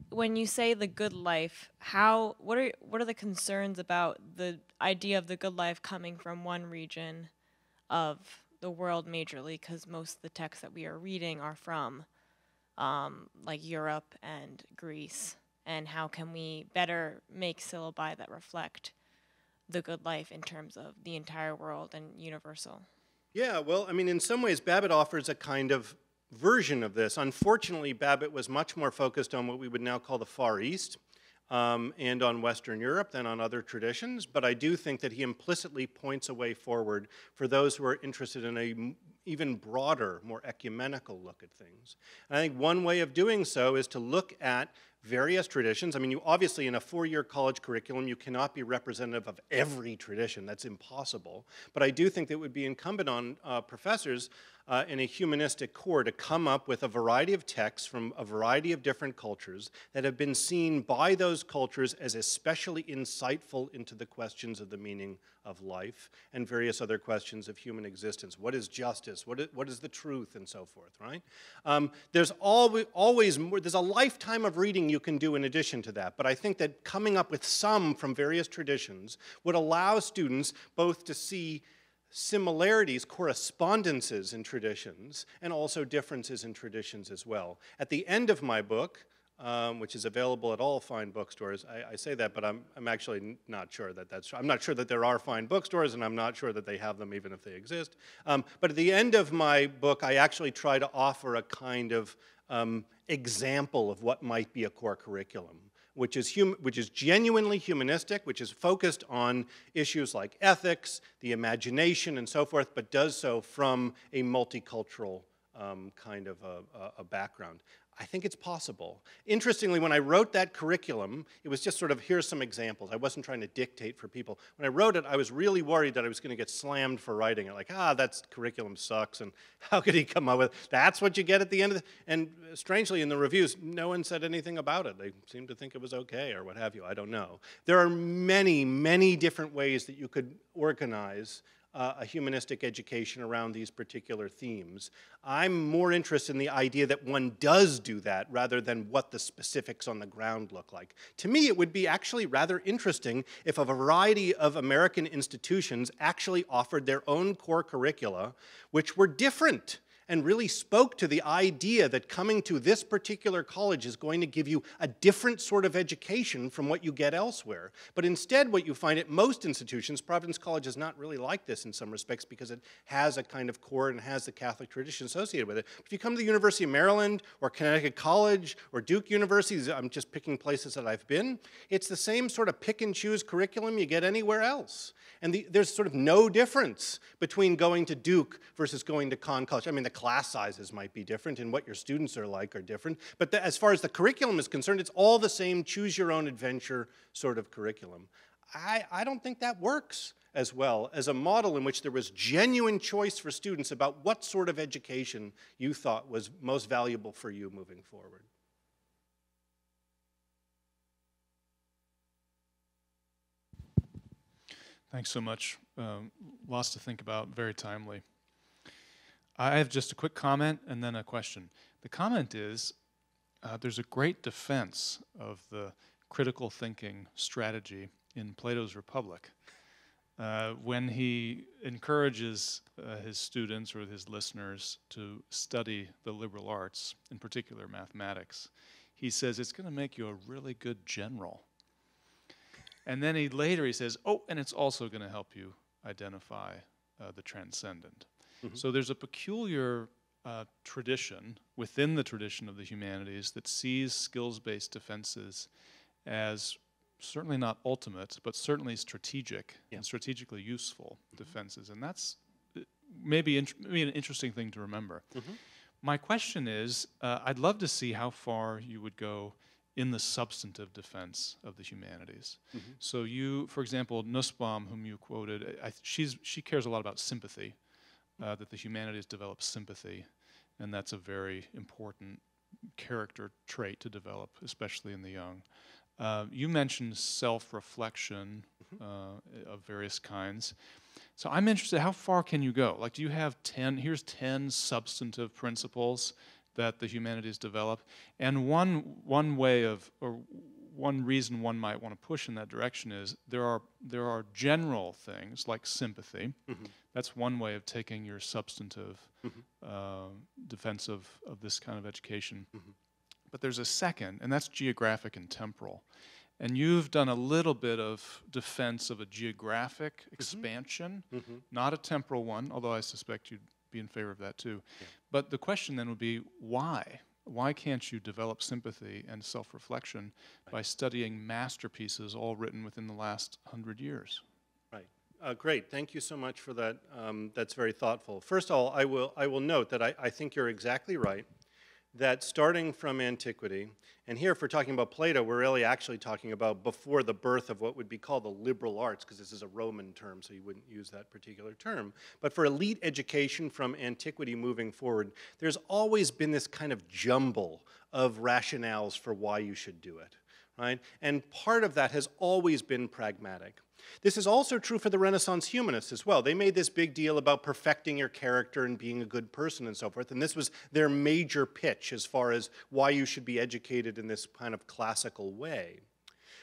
when you say the good life, how what are what are the concerns about the idea of the good life coming from one region of the world majorly? Because most of the texts that we are reading are from um, like Europe and Greece, and how can we better make syllabi that reflect the good life in terms of the entire world and universal? Yeah, well, I mean, in some ways, Babbitt offers a kind of version of this. Unfortunately, Babbitt was much more focused on what we would now call the Far East um, and on Western Europe than on other traditions, but I do think that he implicitly points a way forward for those who are interested in a even broader, more ecumenical look at things. And I think one way of doing so is to look at various traditions. I mean, you obviously in a four-year college curriculum, you cannot be representative of every tradition. That's impossible. But I do think that it would be incumbent on uh, professors uh, in a humanistic core to come up with a variety of texts from a variety of different cultures that have been seen by those cultures as especially insightful into the questions of the meaning of life and various other questions of human existence. What is justice? What is, what is the truth? And so forth, right? Um, there's always, always more, there's a lifetime of reading you can do in addition to that, but I think that coming up with some from various traditions would allow students both to see similarities, correspondences in traditions, and also differences in traditions as well. At the end of my book, um, which is available at all fine bookstores. I, I, say that, but I'm, I'm actually not sure that that's. I'm not sure that there are fine bookstores, and I'm not sure that they have them even if they exist. Um, but at the end of my book, I actually try to offer a kind of um, example of what might be a core curriculum which is, hum, which is genuinely humanistic, which is focused on issues like ethics, the imagination, and so forth, but does so from a multicultural um, kind of a, a, background. I think it's possible. Interestingly, when I wrote that curriculum, it was just sort of here's some examples. I wasn't trying to dictate for people. When I wrote it, I was really worried that I was going to get slammed for writing it. Like, ah, that curriculum sucks, and how could he come up with that's what you get at the end of the. And strangely, in the reviews, no one said anything about it. They seemed to think it was okay or what have you. I don't know. There are many, many different ways that you could organize uh, a humanistic education around these particular themes. I'm more interested in the idea that one does do that rather than what the specifics on the ground look like. To me, it would be actually rather interesting if a variety of American institutions actually offered their own core curricula, which were different and really spoke to the idea that coming to this particular college is going to give you a different sort of education from what you get elsewhere. But instead, what you find at most institutions, Providence College is not really like this in some respects because it has a kind of core and has the Catholic tradition associated with it. If you come to the University of Maryland or Connecticut College or Duke University, I'm just picking places that I've been, it's the same sort of pick and choose curriculum you get anywhere else. And the, there's sort of no difference between going to Duke versus going to Conn College. I mean, the class sizes might be different and what your students are like are different. But the, as far as the curriculum is concerned, it's all the same choose your own adventure sort of curriculum. I, I don't think that works as well as a model in which there was genuine choice for students about what sort of education you thought was most valuable for you moving forward. Thanks so much. Um, lots to think about, very timely. I have just a quick comment and then a question. The comment is uh, there's a great defense of the critical thinking strategy in Plato's Republic. Uh, when he encourages uh, his students or his listeners to study the liberal arts, in particular mathematics, he says it's going to make you a really good general. And then he later he says, "Oh, and it's also going to help you identify uh, the transcendent." Mm-hmm. So there's a peculiar uh, tradition within the tradition of the humanities that sees skills-based defenses as certainly not ultimate, but certainly strategic yeah. and strategically useful mm-hmm. defenses, and that's uh, maybe, int- maybe, an interesting thing to remember. Mm-hmm. My question is, uh, I'd love to see how far you would go in the substantive defense of the humanities. Mm-hmm. So you, for example, Nussbaum, whom you quoted, I, she's, she cares a lot about sympathy, uh, that the humanities develop sympathy, and that's a very important character trait to develop, especially in the young. Uh, you mentioned self-reflection mm-hmm. uh, of various kinds. So I'm interested, how far can you go? Like, do you have 10, here's 10 substantive principles that the humanities develop. And one, one way of, or one reason one might want to push in that direction is there are, there are general things like sympathy. Mm-hmm. That's one way of taking your substantive mm-hmm. uh, defense of, of this kind of education. Mm-hmm. But there's a second, and that's geographic and temporal. And you've done a little bit of defense of a geographic mm-hmm. expansion, mm-hmm. not a temporal one, although I suspect you'd be in favor of that too. Yeah. But the question then would be why? Why can't you develop sympathy and self reflection right. by studying masterpieces all written within the last hundred years? Right. Uh, great. Thank you so much for that. Um, that's very thoughtful. First of all, I will, I will note that I, I think you're exactly right that starting from antiquity, and here if we're talking about Plato, we're really actually talking about before the birth of what would be called the liberal arts, because this is a Roman term, so you wouldn't use that particular term. But for elite education from antiquity moving forward, there's always been this kind of jumble of rationales for why you should do it. Right? And part of that has always been pragmatic. This is also true for the Renaissance humanists as well. They made this big deal about perfecting your character and being a good person and so forth, and this was their major pitch as far as why you should be educated in this kind of classical way.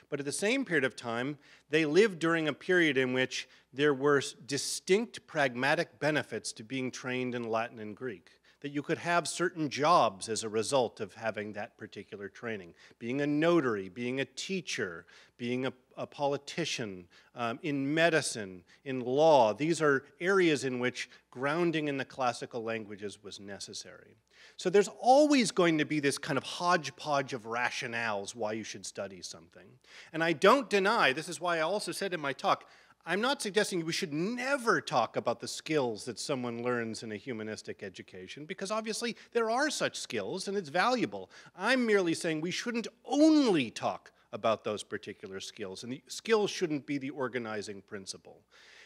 But at the same period of time, they lived during a period in which there were distinct pragmatic benefits to being trained in Latin and Greek that you could have certain jobs as a result of having that particular training. Being a notary, being a teacher, being a, a politician, um, in medicine, in law, these are areas in which grounding in the classical languages was necessary. So there's always going to be this kind of hodgepodge of rationales why you should study something. And I don't deny, this is why I also said in my talk, I'm not suggesting we should never talk about the skills that someone learns in a humanistic education, because obviously there are such skills and it's valuable. I'm merely saying we shouldn't only talk about those particular skills, and the skills shouldn't be the organizing principle.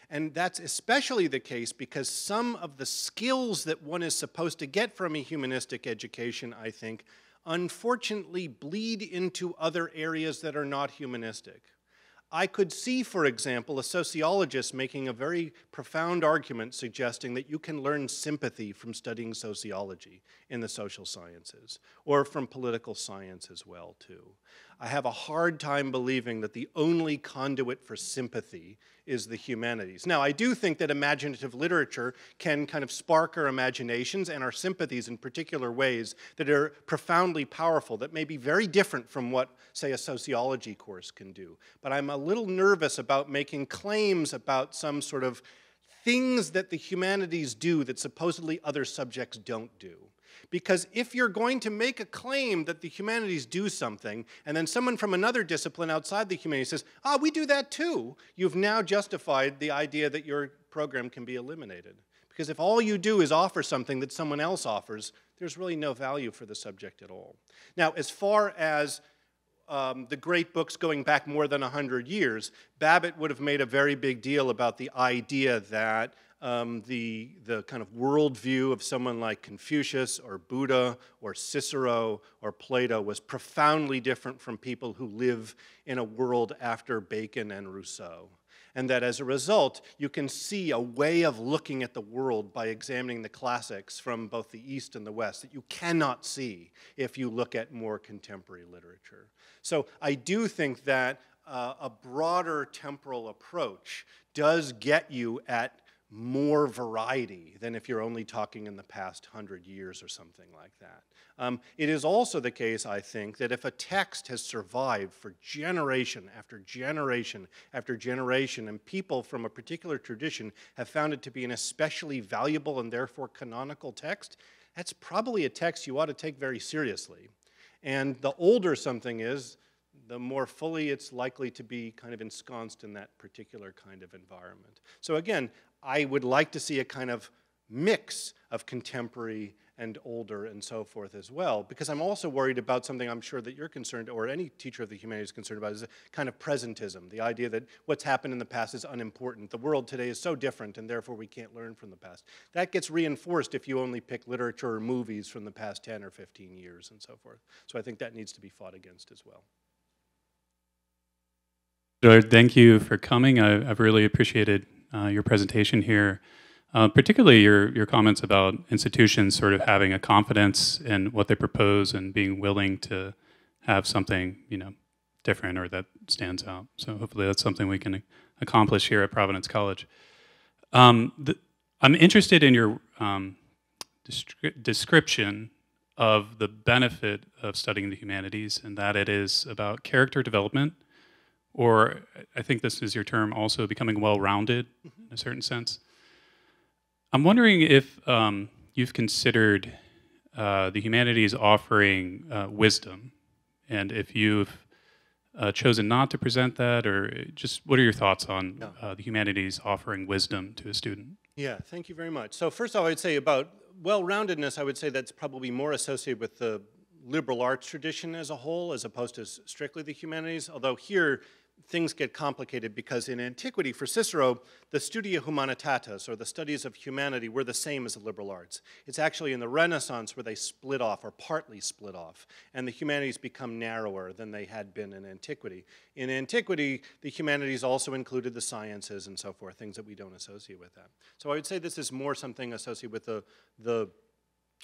And that's especially the case because some of the skills that one is supposed to get from a humanistic education, I think, unfortunately bleed into other areas that are not humanistic. I could see, for example, a sociologist making a very profound argument suggesting that you can learn sympathy from studying sociology in the social sciences, or from political science as well, too. I have a hard time believing that the only conduit for sympathy is the humanities. Now, I do think that imaginative literature can kind of spark our imaginations and our sympathies in particular ways that are profoundly powerful, that may be very different from what, say, a sociology course can do. But I'm a little nervous about making claims about some sort of things that the humanities do that supposedly other subjects don't do. Because if you're going to make a claim that the humanities do something, and then someone from another discipline outside the humanities says, ah, we do that too, you've now justified the idea that your program can be eliminated. Because if all you do is offer something that someone else offers, there's really no value for the subject at all. Now, as far as um, the great books going back more than 100 years, Babbitt would have made a very big deal about the idea that um, the, the kind of worldview of someone like Confucius or Buddha or Cicero or Plato was profoundly different from people who live in a world after Bacon and Rousseau. And that as a result, you can see a way of looking at the world by examining the classics from both the East and the West that you cannot see if you look at more contemporary literature. So I do think that uh, a broader temporal approach does get you at more variety than if you're only talking in the past hundred years or something like that. Um, it is also the case, I think, that if a text has survived for generation after generation after generation, and people from a particular tradition have found it to be an especially valuable and therefore canonical text, that's probably a text you ought to take very seriously. And the older something is, the more fully it's likely to be kind of ensconced in that particular kind of environment. So again, I would like to see a kind of mix of contemporary and older and so forth as well, because I'm also worried about something I'm sure that you're concerned, or any teacher of the humanities is concerned about, is a kind of presentism, the idea that what's happened in the past is unimportant. The world today is so different, and therefore we can't learn from the past. That gets reinforced if you only pick literature or movies from the past 10 or 15 years and so forth. So I think that needs to be fought against as well. Thank you for coming. I, have really appreciated uh, your presentation here, uh, particularly your, your comments about institutions sort of having a confidence in what they propose and being willing to have something, you know, different or that stands out. So hopefully that's something we can accomplish here at Providence College. Um, the, I'm interested in your um, descri description of the benefit of studying the humanities and that it is about character development or I think this is your term also, becoming well rounded in a certain sense. I'm wondering if um, you've considered uh, the humanities offering uh, wisdom, and if you've uh, chosen not to present that, or just what are your thoughts on no. Uh, the humanities offering wisdom to a student? Yeah, thank you very much. So, first off, I would say about well roundedness, I would say that's probably more associated with the liberal arts tradition as a whole, as opposed to strictly the humanities, although here things get complicated because in antiquity, for Cicero, the studia humanitatis, or the studies of humanity, were the same as the liberal arts. It's actually in the Renaissance where they split off, or partly split off, and the humanities become narrower than they had been in antiquity. In antiquity, the humanities also included the sciences and so forth, things that we don't associate with that. So I would say this is more something associated with the, the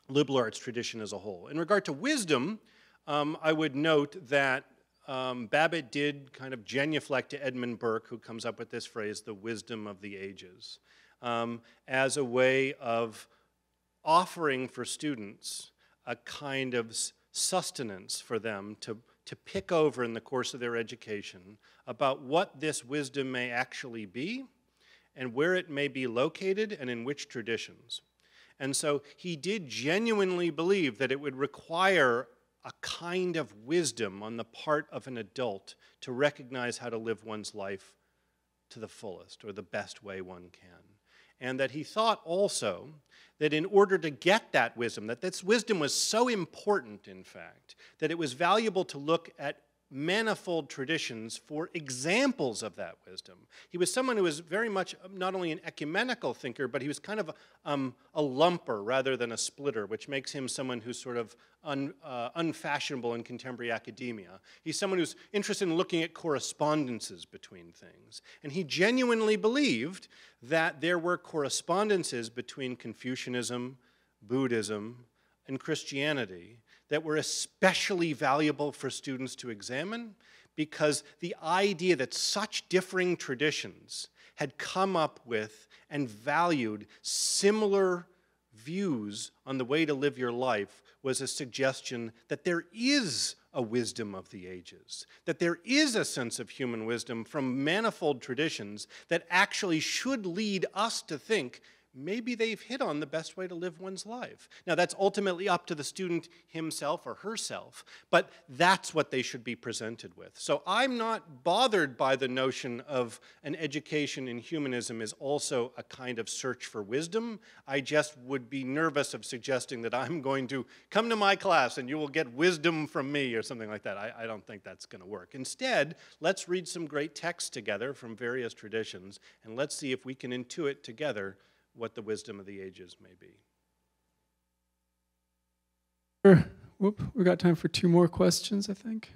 liberal arts tradition as a whole. In regard to wisdom, um, I would note that um, Babbitt did kind of genuflect to Edmund Burke, who comes up with this phrase, the wisdom of the ages, um, as a way of offering for students a kind of sustenance for them to, to pick over in the course of their education about what this wisdom may actually be and where it may be located and in which traditions. And so he did genuinely believe that it would require a kind of wisdom on the part of an adult to recognize how to live one's life to the fullest or the best way one can. And that he thought also that in order to get that wisdom, that this wisdom was so important, in fact, that it was valuable to look at manifold traditions for examples of that wisdom. He was someone who was very much um, not only an ecumenical thinker, but he was kind of a, um, a lumper rather than a splitter, which makes him someone who's sort of un, uh, unfashionable in contemporary academia. He's someone who's interested in looking at correspondences between things. And he genuinely believed that there were correspondences between Confucianism, Buddhism, and Christianity that were especially valuable for students to examine because the idea that such differing traditions had come up with and valued similar views on the way to live your life was a suggestion that there is a wisdom of the ages, that there is a sense of human wisdom from manifold traditions that actually should lead us to think maybe they've hit on the best way to live one's life. Now, that's ultimately up to the student himself or herself, but that's what they should be presented with. So I'm not bothered by the notion of an education in humanism is also a kind of search for wisdom. I just would be nervous of suggesting that I'm going to come to my class and you will get wisdom from me or something like that. I, I don't think that's going to work. Instead, let's read some great texts together from various traditions and let's see if we can intuit together what the wisdom of the ages may be. Sure. Whoop, we got time for two more questions, I think.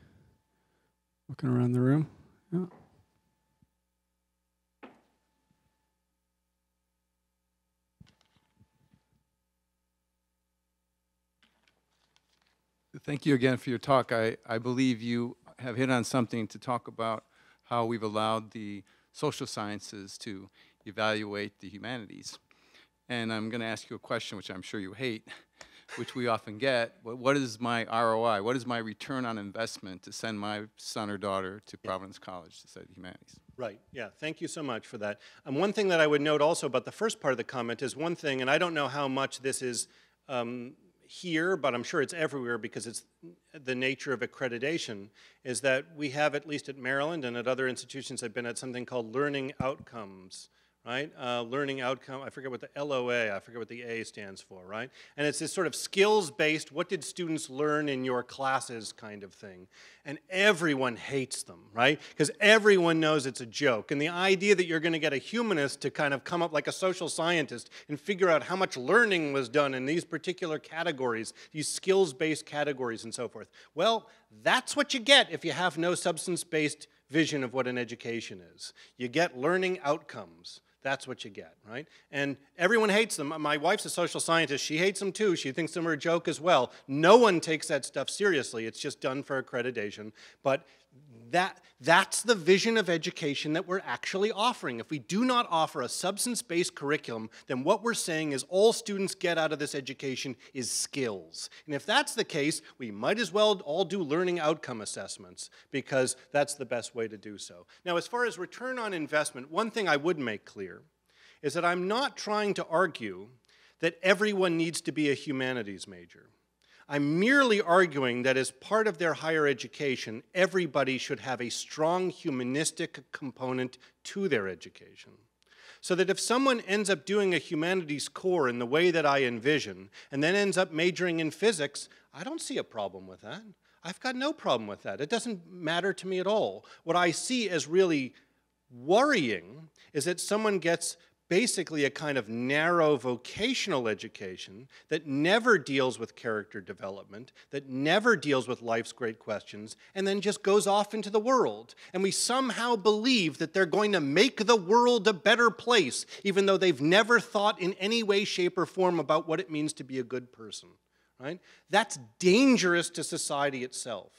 Looking around the room. Yeah. Thank you again for your talk. I, I believe you have hit on something to talk about how we've allowed the social sciences to evaluate the humanities. And I'm going to ask you a question, which I'm sure you hate, which we often get. What is my ROI? What is my return on investment to send my son or daughter to Providence College to study the humanities? Right, yeah, thank you so much for that. Um, one thing that I would note also about the first part of the comment is one thing, and I don't know how much this is um, here, but I'm sure it's everywhere because it's the nature of accreditation, is that we have, at least at Maryland and at other institutions I've been at, something called learning outcomes right? Uh, learning outcome, I forget what the LOA, I forget what the A stands for, right? And it's this sort of skills-based, what did students learn in your classes kind of thing. And everyone hates them, right? Because everyone knows it's a joke. And the idea that you're going to get a humanist to kind of come up like a social scientist and figure out how much learning was done in these particular categories, these skills-based categories and so forth. Well, that's what you get if you have no substance-based vision of what an education is. You get learning outcomes. That's what you get, right? And everyone hates them. My wife's a social scientist. She hates them too. She thinks them are a joke as well. No one takes that stuff seriously. It's just done for accreditation. But that, that's the vision of education that we're actually offering. If we do not offer a substance-based curriculum, then what we're saying is all students get out of this education is skills. And if that's the case, we might as well all do learning outcome assessments because that's the best way to do so. Now, as far as return on investment, one thing I would make clear is that I'm not trying to argue that everyone needs to be a humanities major. I'm merely arguing that as part of their higher education, everybody should have a strong humanistic component to their education. So that if someone ends up doing a humanities core in the way that I envision, and then ends up majoring in physics, I don't see a problem with that. I've got no problem with that. It doesn't matter to me at all. What I see as really worrying is that someone gets basically a kind of narrow vocational education that never deals with character development, that never deals with life's great questions, and then just goes off into the world. And we somehow believe that they're going to make the world a better place, even though they've never thought in any way, shape, or form about what it means to be a good person. Right? That's dangerous to society itself.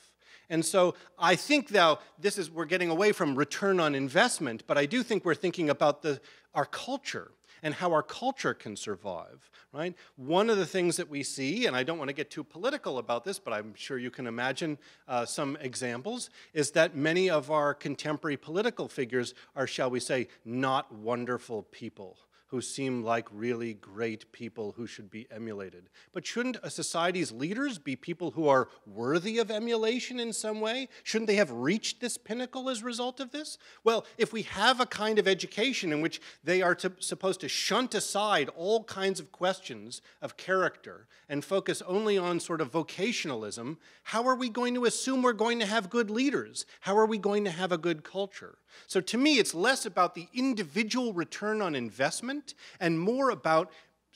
And so I think now this is we're getting away from return on investment, but I do think we're thinking about the our culture and how our culture can survive, right? One of the things that we see, and I don't want to get too political about this, but I'm sure you can imagine uh, some examples, is that many of our contemporary political figures are, shall we say, not wonderful people who seem like really great people who should be emulated. But shouldn't a society's leaders be people who are worthy of emulation in some way? Shouldn't they have reached this pinnacle as a result of this? Well, if we have a kind of education in which they are to, supposed to shunt aside all kinds of questions of character and focus only on sort of vocationalism, how are we going to assume we're going to have good leaders? How are we going to have a good culture? So to me, it's less about the individual return on investment and more about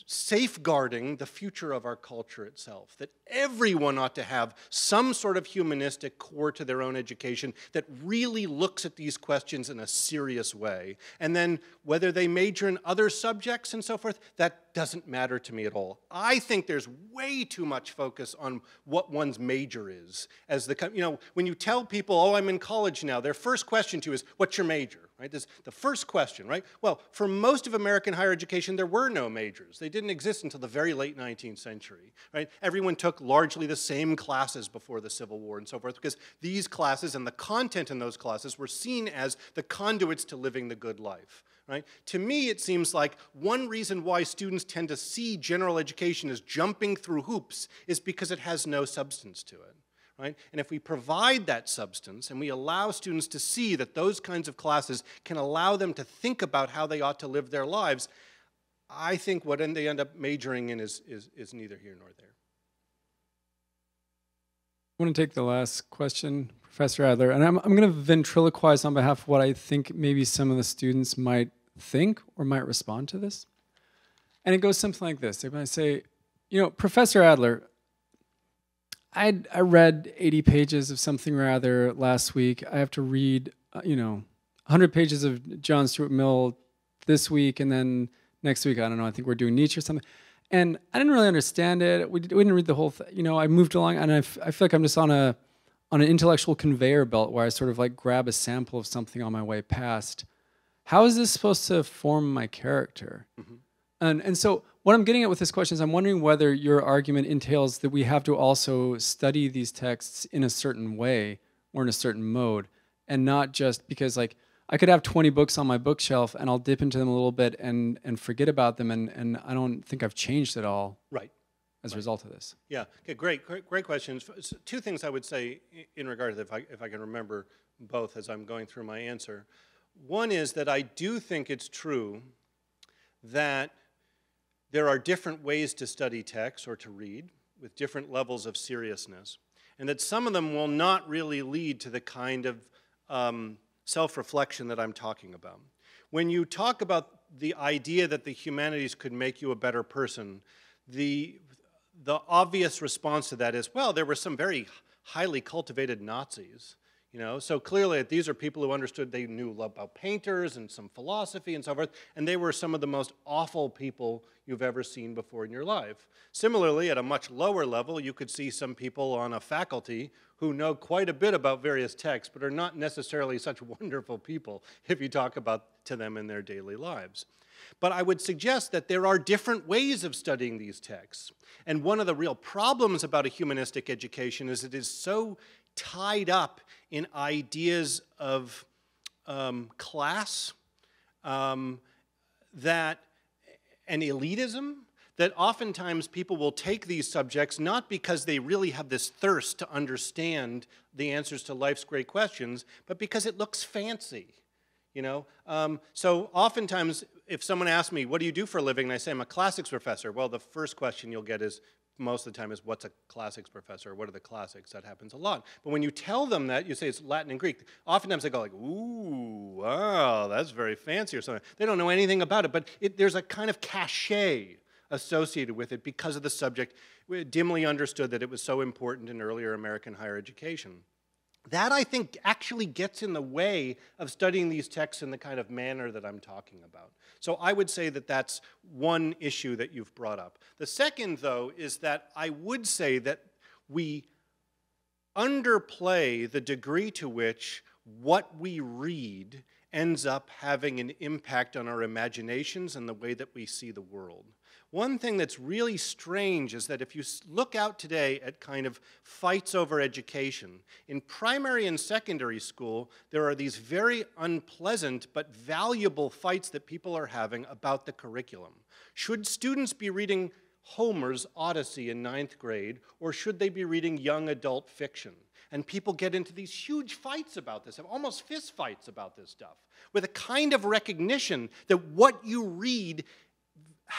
safeguarding the future of our culture itself. That everyone ought to have some sort of humanistic core to their own education that really looks at these questions in a serious way. And then whether they major in other subjects and so forth, that doesn't matter to me at all. I think there's way too much focus on what one's major is. As the, you know, when you tell people, oh, I'm in college now, their first question to you is, what's your major? Right? This the first question, right? Well, for most of American higher education, there were no majors. They didn't exist until the very late 19th century, right? Everyone took largely the same classes before the Civil War and so forth because these classes and the content in those classes were seen as the conduits to living the good life. Right? To me, it seems like one reason why students tend to see general education as jumping through hoops is because it has no substance to it. Right? And if we provide that substance and we allow students to see that those kinds of classes can allow them to think about how they ought to live their lives, I think what they end up majoring in is, is, is neither here nor there. I want to take the last question, Professor Adler, and I'm, I'm going to ventriloquize on behalf of what I think maybe some of the students might think or might respond to this. And it goes something like this. They might say, you know, Professor Adler, I I read 80 pages of something rather last week. I have to read, uh, you know, 100 pages of John Stuart Mill this week, and then next week, I don't know, I think we're doing Nietzsche or something. And I didn't really understand it. We, we didn't read the whole thing. You know, I moved along, and I, feel like I'm just on a on an intellectual conveyor belt where I sort of like grab a sample of something on my way past. How is this supposed to form my character? Mm-hmm. And and so what I'm getting at with this question is I'm wondering whether your argument entails that we have to also study these texts in a certain way or in a certain mode and not just because like I could have 20 books on my bookshelf and I'll dip into them a little bit and and forget about them and and I don't think I've changed at all. Right. As a result of this. Yeah. Okay, great, great, great questions. Two things I would say in regard to if I if I can remember both as I'm going through my answer. One is that I do think it's true that there are different ways to study text or to read with different levels of seriousness, and that some of them will not really lead to the kind of um, self reflection that I'm talking about. When you talk about the idea that the humanities could make you a better person, the, the obvious response to that is well, there were some very highly cultivated Nazis you know, so clearly these are people who understood they knew about painters and some philosophy and so forth, and they were some of the most awful people you've ever seen before in your life. Similarly, at a much lower level, you could see some people on a faculty who know quite a bit about various texts, but are not necessarily such wonderful people if you talk about to them in their daily lives. But I would suggest that there are different ways of studying these texts. And one of the real problems about a humanistic education is it is so tied up in ideas of um, class um, that and elitism that oftentimes people will take these subjects not because they really have this thirst to understand the answers to life's great questions, but because it looks fancy. You know, um, so oftentimes if someone asks me, "What do you do for a living?" and I say I'm a classics professor, well, the first question you'll get is, most of the time is what's a classics professor? What are the classics? That happens a lot. But when you tell them that, you say it's Latin and Greek. Oftentimes they go like, ooh, wow, that's very fancy or something. They don't know anything about it, but it, there's a kind of cachet associated with it because of the subject. Dimly understood that it was so important in earlier American higher education. That, I think, actually gets in the way of studying these texts in the kind of manner that I'm talking about. So I would say that that's one issue that you've brought up. The second, though, is that I would say that we underplay the degree to which what we read ends up having an impact on our imaginations and the way that we see the world. One thing that's really strange is that if you look out today at kind of fights over education, in primary and secondary school, there are these very unpleasant but valuable fights that people are having about the curriculum. Should students be reading Homer's Odyssey in ninth grade, or should they be reading young adult fiction? And people get into these huge fights about this, almost fist fights about this stuff, with a kind of recognition that what you read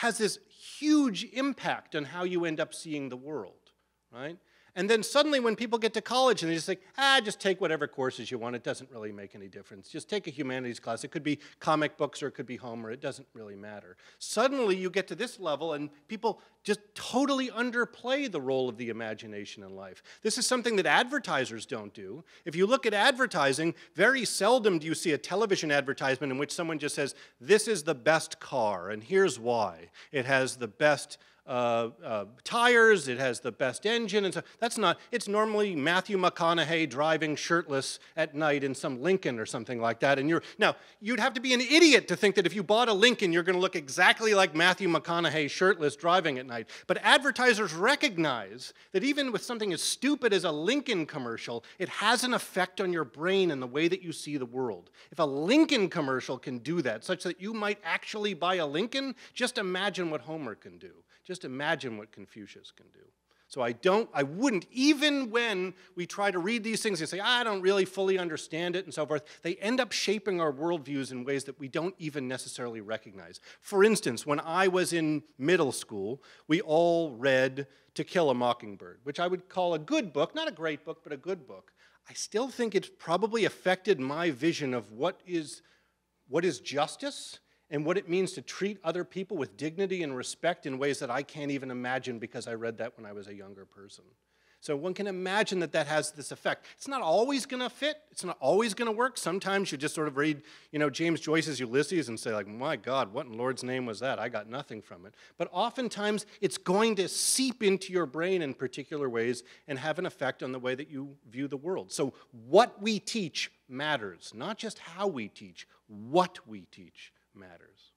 has this huge impact on how you end up seeing the world, right? And then suddenly when people get to college and they just think, ah, just take whatever courses you want, it doesn't really make any difference. Just take a humanities class. It could be comic books or it could be Homer, it doesn't really matter. Suddenly you get to this level and people just totally underplay the role of the imagination in life. This is something that advertisers don't do. If you look at advertising, very seldom do you see a television advertisement in which someone just says, this is the best car and here's why. It has the best uh, uh, tires, it has the best engine, and so that's not, it's normally Matthew McConaughey driving shirtless at night in some Lincoln or something like that. And you're, now, you'd have to be an idiot to think that if you bought a Lincoln, you're going to look exactly like Matthew McConaughey shirtless driving at night. But advertisers recognize that even with something as stupid as a Lincoln commercial, it has an effect on your brain and the way that you see the world. If a Lincoln commercial can do that, such that you might actually buy a Lincoln, just imagine what Homer can do. Just imagine what Confucius can do. So I don't, I wouldn't, even when we try to read these things and say, I don't really fully understand it and so forth, they end up shaping our worldviews in ways that we don't even necessarily recognize. For instance, when I was in middle school, we all read To Kill a Mockingbird, which I would call a good book, not a great book, but a good book. I still think it's probably affected my vision of what is, what is justice and what it means to treat other people with dignity and respect in ways that I can't even imagine because I read that when I was a younger person. So one can imagine that that has this effect. It's not always going to fit. It's not always going to work. Sometimes you just sort of read, you know, James Joyce's Ulysses and say like, "My God, what in Lord's name was that? I got nothing from it." But oftentimes it's going to seep into your brain in particular ways and have an effect on the way that you view the world. So what we teach matters, not just how we teach, what we teach matters.